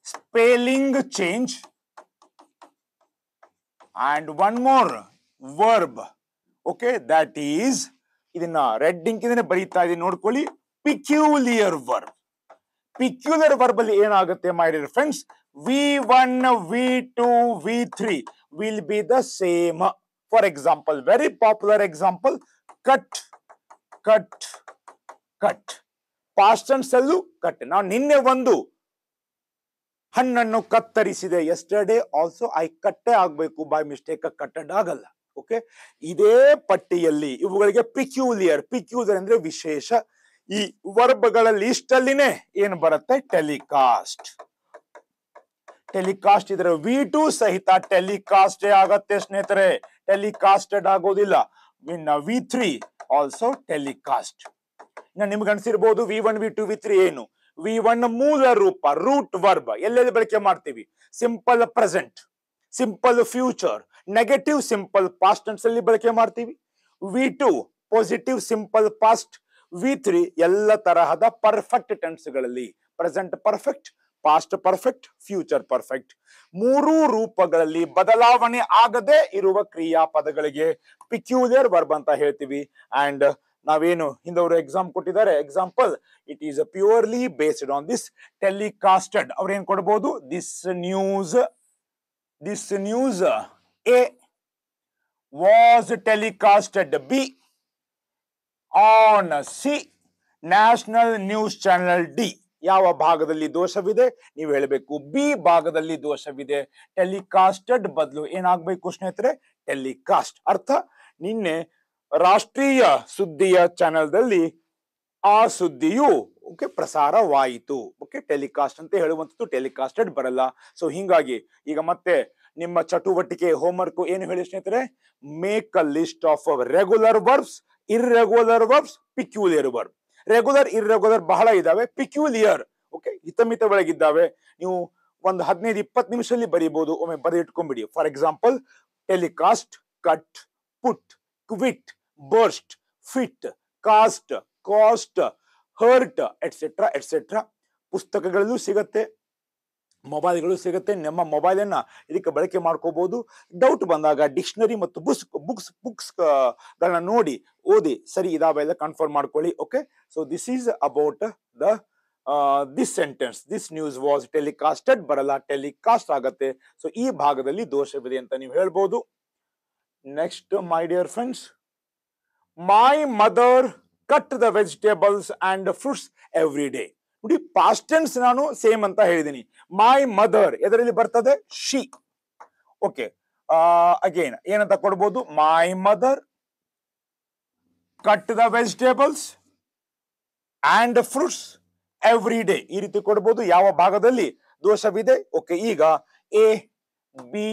spelling change. And one more verb, okay, that is, ಇದನ್ನ red ink ಇದನ್ನ ಬರೀತಾ ಇದೀನಿ, ನೋಡ್ಕೊಳ್ಳಿ. ಪಿಕ್ಯೂಲಿಯರ್ ವರ್ಬ್ ಪಿಕ್ಯುಲರ್ ವರ್ಬ್ ಅಲ್ಲಿ ಏನಾಗುತ್ತೆ my dear friends V one V two V three will be the same for example very popular example cut cut cut past and ಅಲ್ಲೂ cut ನಾವು ನಿನ್ನೆ ಒಂದು ಹಣ್ಣನ್ನು ಕತ್ತರಿಸಿದೆ. ಎಸ್ಟರ್ಡೇ ಆಲ್ಸೋ ಐ ಕಟ್ಟೆ ಆಗ್ಬೇಕು. ಬೈ ಮಿಸ್ಟೇಕ್ ಕಟ್ಟಡ್ ಆಗಲ್ಲ. ಓಕೆ ಇದೇ ಪಟ್ಟಿಯಲ್ಲಿ ಇವುಗಳಿಗೆ ಪಿಕ್ಯೂಲಿಯರ್ ಪಿಕ್ಯೂಲಿಯರ್ ಅಂದ್ರೆ ವಿಶೇಷ. ಈ ವರ್ಬಗಳ ಲಿಸ್ಟ್ ಅಲ್ಲಿನೇ ಏನ್ ಬರುತ್ತೆ? ಟೆಲಿಕಾಸ್ಟ್ ಟೆಲಿಕಾಸ್ಟ್ ಇದರ ವಿ ಟು ಸಹಿತ ಟೆಲಿಕಾಸ್ಟೇ ಆಗತ್ತೆ ಸ್ನೇಹಿತರೆ. ಟೆಲಿಕಾಸ್ಟೆಡ್ ಆಗೋದಿಲ್ಲ. ಇನ್ನ ವಿ ತ್ರೀ ಆಲ್ಸೋ ಟೆಲಿಕಾಸ್ಟ್ ಇನ್ನ ನಿಮ್ಗೆ ಅನ್ಸಿರ್ಬೋದು V one V two V three ಏನು? ವಿ ಒನ್ ಮೂಲ ರೂಪ ರೂಟ್ ವರ್ಬ್ ಎಲ್ಲೆಲ್ಲಿ ಬಳಕೆ ಮಾಡ್ತೀವಿ? Simple present simple future negative simple past ಅಲ್ಲಿ ಬಳಕೆ ಮಾಡ್ತೀವಿ. V two positive simple past V three ಎಲ್ಲ ತರಹದ perfect ಟೆನ್ಸ್ಗಳಲ್ಲಿ present perfect past perfect future perfect ಮೂರೂ ರೂಪಗಳಲ್ಲಿ ಬದಲಾವಣೆ ಆಗದೆ ಇರುವ ಕ್ರಿಯಾಪದಗಳಿಗೆ ಪಿಕ್ಯೂಲಿಯರ್ ವರ್ಬ್ ಅಂತ ಹೇಳ್ತೀವಿ. ಅಂಡ್ ನಾವೇನು ಹಿಂದವರು ಎಕ್ಸಾಮ್ ಕೊಟ್ಟಿದ್ದಾರೆ? Example it is purely based on this telecasted ಅವ್ರೇನ್ ಕೊಡ್ಬೋದು? This news this news A was telecasted B on C national news channel D ಯಾವ ಭಾಗದಲ್ಲಿ ದೋಷವಿದೆ? ನೀವು ಹೇಳಬೇಕು ಬಿ ಭಾಗದಲ್ಲಿ ದೋಷವಿದೆ. ಟೆಲಿಕಾಸ್ಟೆಡ್ ಬದಲು ಏನಾಗಬೇಕು ಸ್ನೇಹಿತರೆ? ಟೆಲಿಕಾಸ್ಟ್. ಅರ್ಥ? ನಿನ್ನೆ ರಾಷ್ಟ್ರೀಯ ಸುದ್ದಿಯ ಚಾನೆಲ್ದಲ್ಲಿ ಆ ಸುದ್ದಿಯು, ಓಕೆ, ಪ್ರಸಾರವಾಯಿತು. ಓಕೆ, ಟೆಲಿಕಾಸ್ಟ್ ಅಂತ ಹೇಳುವಂಥದ್ದು ಟೆಲಿಕಾಸ್ಟೆಡ್ ಬರಲ್ಲ. ಸೊ, ಹಿಂಗಾಗಿ ಈಗ ಮತ್ತೆ ನಿಮ್ಮ ಚಟುವಟಿಕೆ, ಹೋಮ್ವರ್ಕ್ ಏನು ಹೇಳಿ ಸ್ನೇಹಿತರೆ? Make a list of regular verbs, irregular verbs, peculiar verb regular irregular ಬಹಳ ಇದಾವೆ. ಪಿಕ್ಯೂಲಿಯರ್ ಓಕೆ ಹಿತಮಿತ ಒಳಗಿದ್ದಾವೆ. ನೀವು ಒಂದು ಹದಿನೈದು, ಇಪ್ಪತ್ತು ನಿಮಿಷದಲ್ಲಿ ಬರೀಬಹುದು ಒಮ್ಮೆ ಬರೆದಿಟ್ಕೊಂಡ್ಬಿಡಿ for example telecast cut put quit burst fit cost cost hurt etcetera etcetera ಪುಸ್ತಕಗಳಲ್ಲೂ ಸಿಗತ್ತೆ. ಮೊಬೈಲ್ಗಳು ಸಿಗುತ್ತೆ. ನಮ್ಮ ಮೊಬೈಲ್ ಅನ್ನ ಇದಕ್ಕೆ ಬಳಕೆ ಮಾಡ್ಕೋಬಹುದು ಡೌಟ್ ಬಂದಾಗ ಡಿಕ್ಷನರಿ ಮತ್ತು ಬುಕ್ಸ್ ಬುಕ್ಸ್ ಬುಕ್ಸ್ ಗಳನ್ನ ನೋಡಿ, ಓದಿ, ಸರಿ ಇದಾವೆಲ್ಲ ಕನ್ಫರ್ಮ್ ಮಾಡ್ಕೊಳ್ಳಿ, okay? So this is about the this sentence this news was telecasted ಬರಲ್ಲ ಟೆಲಿಕಾಸ್ಟ್ ಆಗತ್ತೆ. ಸೊ ಈ ಭಾಗದಲ್ಲಿ ದೋಷವಿದೆ ಅಂತ ನೀವು ಹೇಳ್ಬೋದು. Next my dear friends my mother cut the vegetables and fruits every day ನೋಡಿ ಪಾಸ್ಟ್ ಟೆನ್ಸ್ ನಾನು ಸೇಮ್ ಅಂತ ಹೇಳಿದ್ದೀನಿ ಮೈ ಮದರ್ ಎದರಲ್ಲಿ ಬರ್ತದೆ? ಶಿ ಓಕೆ ಅಗೇನ್ ಏನಂತ ಕೊಡ್ಬೋದು? My mother cut the vegetables and fruits every day ಈ ರೀತಿ ಕೊಡ್ಬೋದು. ಯಾವ ಭಾಗದಲ್ಲಿ? ದೋಷವಿದೆ? ಓಕೆ ಈಗ ಎ ಬಿ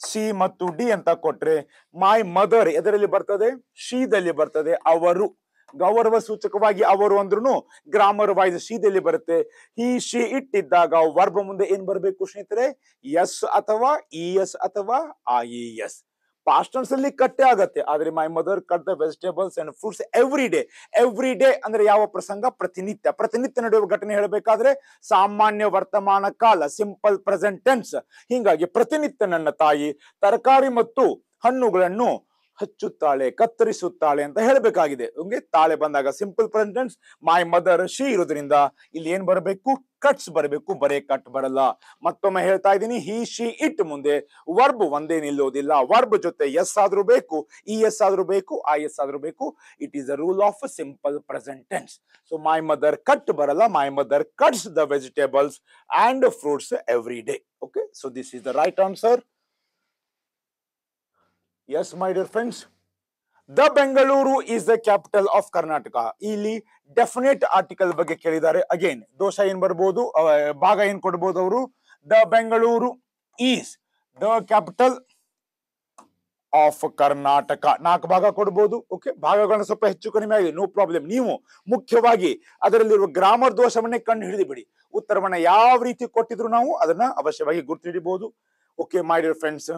ಸಿ ಮತ್ತು ಡಿ ಅಂತ ಕೊಟ್ರೆ ಮೈ ಮದರ್ ಎದರಲ್ಲಿ ಬರ್ತದೆ? ಶೀದಲ್ಲಿ ಬರ್ತದೆ. ಅವರು. ಗೌರವ ಸೂಚಕವಾಗಿ ಅವರು ಅಂದ್ರೂ ಗ್ರಾಮರ್ ವೈಸ್ ಶೀದಲ್ಲಿ ಬರುತ್ತೆ. ಹಿ, ಶಿ ಇಟ್ ಇದ್ದಾಗ ವರ್ಬ ಮುಂದೆ ಏನ್ ಬರಬೇಕು ಸ್ನೇಹಿತರೆ? ಎಸ್ ಅಥವಾ ಇ ಎಸ್ ಅಥವಾ I E S. Past tense ಅಲ್ಲಿ ಕಟ್ಟೆ ಆಗತ್ತೆ. ಆದ್ರೆ my mother cut the vegetables and fruits every day every day ಅಂದ್ರೆ ಯಾವ ಪ್ರಸಂಗ? ಪ್ರತಿನಿತ್ಯ. ಪ್ರತಿನಿತ್ಯ ನಡೆಯುವ ಘಟನೆ ಹೇಳಬೇಕಾದ್ರೆ ಸಾಮಾನ್ಯ ವರ್ತಮಾನ ಕಾಲ ಸಿಂಪಲ್ ಪ್ರೆಸೆಂಟ್ ಟೆನ್ಸ್ ಹಿಂಗಾಗಿ ಪ್ರತಿನಿತ್ಯ ನನ್ನ ತಾಯಿ ತರಕಾರಿ ಮತ್ತು ಹಣ್ಣುಗಳನ್ನು ಹಚ್ಚುತ್ತಾಳೆ, ಕತ್ತರಿಸುತ್ತಾಳೆ ಅಂತ ಹೇಳಬೇಕಾಗಿದೆ. ಹಂಗೆ ತಾಳೆ ಬಂದಾಗ simple present tense my mother she ಇರೋದ್ರಿಂದ ಇಲ್ಲಿ ಏನ್ ಬರಬೇಕು? ಕಟ್ಸ್ ಬರಬೇಕು. ಬರೇ ಕಟ್ ಬರಲ್ಲ. ಮತ್ತೊಮ್ಮೆ ಹೇಳ್ತಾ ಇದ್ದೀನಿ ಹಿ ಶಿ ಇಟ್ ಮುಂದೆ ವರ್ಬ್ ಒಂದೇ ನಿಲ್ಲೋದಿಲ್ಲ. ವರ್ಬ್ ಜೊತೆ ಎಸ್ ಆದ್ರೂ ಬೇಕು ಇ ಎಸ್ ಆದ್ರೂ ಬೇಕು ಐ ಎಸ್ ಆದ್ರೂ ಬೇಕು. It is a rule of simple present tense so my mother cut ಬರಲ್ಲ. My mother cuts the vegetables and fruits every day okay so this is the right answer S my dear friends the Bengaluru is the capital of Karnataka ಇಲ್ಲಿ definite article ಬಗ್ಗೆ ಕೇಳಿದ್ದಾರೆ. Again ದೋಷ ಏನ್ ಬರ್ಬೋದು? ಭಾಗ ಏನ್ ಕೊಡ್ಬೋದು ಅವರು? The Bengaluru is the capital of Karnataka ನಾಲ್ಕು ಭಾಗ ಕೊಡ್ಬೋದು. ಓಕೆ ಭಾಗಗಳನ್ನ ಸ್ವಲ್ಪ ಹೆಚ್ಚು ಕಡಿಮೆ ಆಗಿದೆ ನೋ ಪ್ರಾಬ್ಲಮ್ ನೀವು ಮುಖ್ಯವಾಗಿ ಅದರಲ್ಲಿರುವ ಗ್ರಾಮರ್ ದೋಷವನ್ನೇ ಕಂಡು ಹಿಡಿದು ಬಿಡಿ ಉತ್ತರವನ್ನ ಯಾವ ರೀತಿ ಕೊಟ್ಟಿದ್ರು ನಾವು ಅದನ್ನ ಅವಶ್ಯವಾಗಿ ಗುರ್ತು ಹಿಡಿಬಹುದು okay my dear friends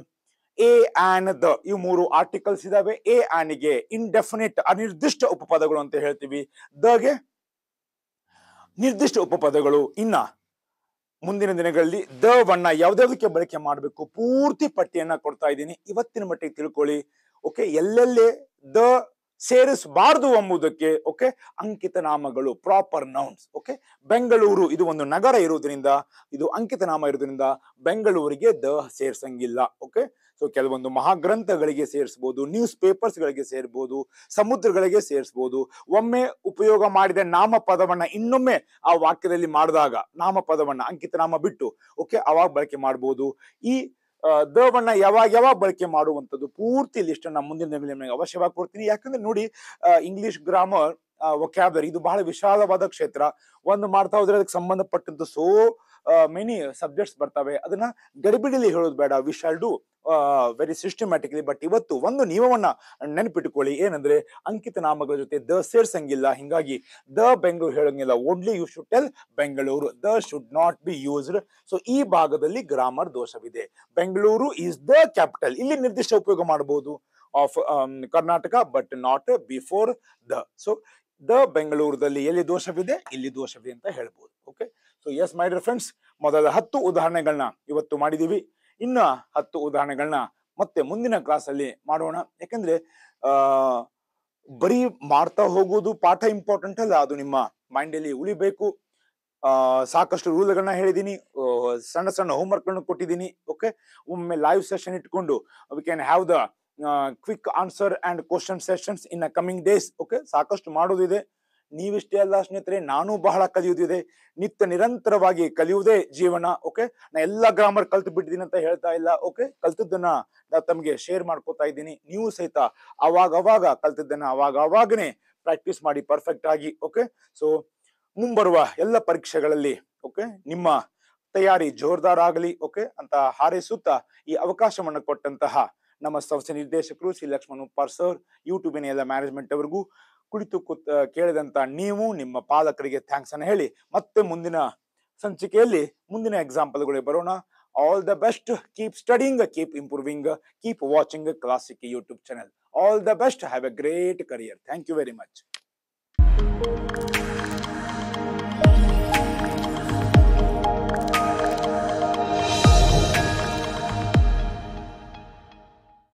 A an the ಇವು ಮೂರು ಆರ್ಟಿಕಲ್ಸ್ ಇದಾವೆ. ಎ ಆನಿಗೆ ಇನ್ಡೆಫಿನಿಟ್ ಅನಿರ್ದಿಷ್ಟ ಉಪಪದಗಳು ಅಂತ ಹೇಳ್ತೀವಿ. ದಗೆ ನಿರ್ದಿಷ್ಟ ಉಪಪದಗಳು ಇನ್ನ ಮುಂದಿನ ದಿನಗಳಲ್ಲಿ ದ ವನ್ನ ಯಾವ್ದಾವ್ದಕ್ಕೆ ಬಳಕೆ ಮಾಡಬೇಕು? ಪೂರ್ತಿ ಪಟ್ಟಿಯನ್ನ ಕೊಡ್ತಾ ಇದ್ದೀನಿ. ಇವತ್ತಿನ ಮಟ್ಟಿಗೆ ತಿಳ್ಕೊಳ್ಳಿ. ಓಕೆ ಎಲ್ಲೆಲ್ಲಿ ದ ಸೇರಿಸಬಾರದು ಎಂಬುದಕ್ಕೆ ಓಕೆ ಅಂಕಿತ ನಾಮಗಳು ಪ್ರಾಪರ್ ನೌನ್ಸ್ ಓಕೆ ಬೆಂಗಳೂರು, ಇದು ಒಂದು ನಗರ ಇರುವುದರಿಂದ, ಇದು ಅಂಕಿತ ನಾಮ ಇರೋದ್ರಿಂದ ಬೆಂಗಳೂರಿಗೆ ದ ಸೇರ್ಸಂಗಿಲ್ಲ ಓಕೆ ಸೊ ಕೆಲವೊಂದು ಮಹಾಗ್ರಂಥಗಳಿಗೆ ಸೇರಿಸಬಹುದು ನ್ಯೂಸ್ ಪೇಪರ್ಸ್ಗಳಿಗೆ ಸೇರ್ಬೋದು, ಸಮುದ್ರಗಳಿಗೆ ಸೇರಿಸಬಹುದು ಒಮ್ಮೆ ಉಪಯೋಗ ಮಾಡಿದ ನಾಮಪದವನ್ನ ಇನ್ನೊಮ್ಮೆ ಆ ವಾಕ್ಯದಲ್ಲಿ ಮಾಡಿದಾಗ, ನಾಮಪದವನ್ನ ಅಂಕಿತ ನಾಮ ಬಿಟ್ಟು ಓಕೆ ಅವಾಗ ಬಳಕೆ ಮಾಡಬಹುದು ಈ ದವನ್ನ ಯಾವಾಗ ಯಾವಾಗ ಬಳಕೆ ಮಾಡುವಂಥದ್ದು ಪೂರ್ತಿ ಲಿಸ್ಟ್ ಅನ್ನ ಮುಂದಿನ ನಿಮಗೆ ಅವಶ್ಯವಾಗಿ ಕೊಡ್ತೀನಿ. ಯಾಕಂದ್ರೆ ನೋಡಿ ಇಂಗ್ಲಿಷ್ ಗ್ರಾಮರ್ ವೊಕ್ಯಾಬರಿ ಇದು ಬಹಳ ವಿಶಾಲವಾದ ಕ್ಷೇತ್ರ. ಒಂದು ಮಾಡ್ತಾ ಹೋದ್ರೆ ಅದಕ್ಕೆ ಸಂಬಂಧಪಟ್ಟಂತ ಸೋ ಮೆನಿ ಸಬ್ಜೆಕ್ಟ್ಸ್ ಬರ್ತವೆ. ಅದನ್ನ ಗಡಿಬಿಡಿಲಿ ಹೇಳೋದು ಬೇಡ. We shall do very systematically but ಇವತ್ತು ಒಂದು ನಿಯಮವನ್ನ ನೆನಪಿಟ್ಟುಕೊಳ್ಳಿ ಏನಂದ್ರೆ, ಅಂಕಿತ ನಾಮಗಳ ಜೊತೆ ದ ಸೇರ್ಸಂಗಿಲ್ಲ. ಹಿಂಗಾಗಿ, ದ ಬೆಂಗಳೂರು ಹೇಳಂಗಿಲ್ಲ. Only you should tell Bengaluru. The should not be used so ಈ ಭಾಗದಲ್ಲಿ ಗ್ರಾಮರ್ ದೋಷವಿದೆ. ಬೆಂಗಳೂರು ಈಸ್ ದ ಕ್ಯಾಪಿಟಲ್ ಇಲ್ಲಿ ನಿರ್ದಿಷ್ಟ ಉಪಯೋಗ ಮಾಡಬಹುದು. Of Karnataka but not before the so the ಬೆಂಗಳೂರದಲ್ಲಿ ಎಲ್ಲಿ ದೋಷವಿದೆ? ಇಲ್ಲಿ ದೋಷವಿದೆ ಅಂತ ಹೇಳ್ಬೋದು. Okay so S my dear friends ಮೊದಲ ಹತ್ತು ಉದಾಹರಣೆಗಳನ್ನ ಇವತ್ತು ಮಾಡಿದೀವಿ. ಇನ್ನ ಹತ್ತು ಉದಾಹರಣೆಗಳನ್ನ ಮತ್ತೆ ಮುಂದಿನ ಕ್ಲಾಸಲ್ಲಿ ಮಾಡೋಣ. ಯಾಕಂದ್ರೆ ಬರೀ ಮಾಡ್ತಾ ಹೋಗೋದು ಪಾಠ ಇಂಪಾರ್ಟೆಂಟ್ ಅಲ್ಲ, ಅದು ನಿಮ್ಮ ಮೈಂಡಲ್ಲಿ ಉಳಿಬೇಕು. ಸಾಕಷ್ಟು ರೂಲ್ಗಳನ್ನ ಹೇಳಿದ್ದೀನಿ ಸಣ್ಣ ಸಣ್ಣ ಹೋಮ್ವರ್ಕ್ಗಳನ್ನು ಕೊಟ್ಟಿದ್ದೀನಿ ಓಕೆ ಒಮ್ಮೆ ಲೈವ್ ಸೆಷನ್ ಇಟ್ಕೊಂಡು we can have the quick answer and question sessions in coming days okay ಸಾಕಷ್ಟು ಮಾಡೋದಿದೆ. ನೀವಿಷ್ಟೇ ಅಲ್ಲ ಸ್ನೇಹಿತರೆ, ನಾನು ಬಹಳ ಕಲಿಯುವುದಿದೆ. ನಿತ್ಯ ನಿರಂತರವಾಗಿ ಕಲಿಯುವುದೇ ಜೀವನ, ಓಕೆ? ನಾ ಎಲ್ಲ ಗ್ರಾಮರ್ ಕಲ್ತು ಬಿಟ್ಟಿದ್ದೀನಿ ಅಂತ ಹೇಳ್ತಾ ಇಲ್ಲ, ಓಕೆ? ಕಲ್ತದ್ದನ್ನ ನಾ ತಮಗೆ ಶೇರ್ ಮಾಡ್ಕೋತಾ ಇದ್ದೀನಿ. ನೀವು ಸಹಿತ ಅವಾಗ ಅವಾಗ ಕಲ್ತದ್ದನ್ನ ಅವಾಗ ಅವಾಗನೇ ಪ್ರಾಕ್ಟೀಸ್ ಮಾಡಿ ಪರ್ಫೆಕ್ಟ್ ಆಗಿ, ಓಕೆ? ಸೊ ಮುಂಬರುವ ಎಲ್ಲ ಪರೀಕ್ಷೆಗಳಲ್ಲಿ, ಓಕೆ? ನಿಮ್ಮ ತಯಾರಿ ಜೋರ್ದಾರ್ ಆಗಲಿ, ಓಕೆ? ಅಂತ ಹಾರೈಸುತ್ತಾ ಈ ಅವಕಾಶವನ್ನು ಕೊಟ್ಟಂತಹ ನಮ್ಮ ಸಂಸ್ಥೆ ನಿರ್ದೇಶಕರು ಶ್ರೀ ಲಕ್ಷ್ಮಣ್ ಉಪ್ಪಾರ್ ಸರ್ ಯೂಟ್ಯೂಬಿನ ಎಲ್ಲ ಮ್ಯಾನೇಜ್ಮೆಂಟ್ ಅವರಿಗೂ ಕುಳಿತು ಕೂತ್ ಕೇಳಿದಂತ ನೀವು ನಿಮ್ಮ ಪಾಲಕರಿಗೆ ಥ್ಯಾಂಕ್ಸ್ ಅನ್ನು ಹೇಳಿ. ಮತ್ತೆ ಮುಂದಿನ ಸಂಚಿಕೆಯಲ್ಲಿ ಮುಂದಿನ ಎಕ್ಸಾಂಪಲ್ಗಳಿಗೆ ಬರೋಣ. All the best keep studying keep improving keep watching classic YouTube channel all the best have a great career thank you very much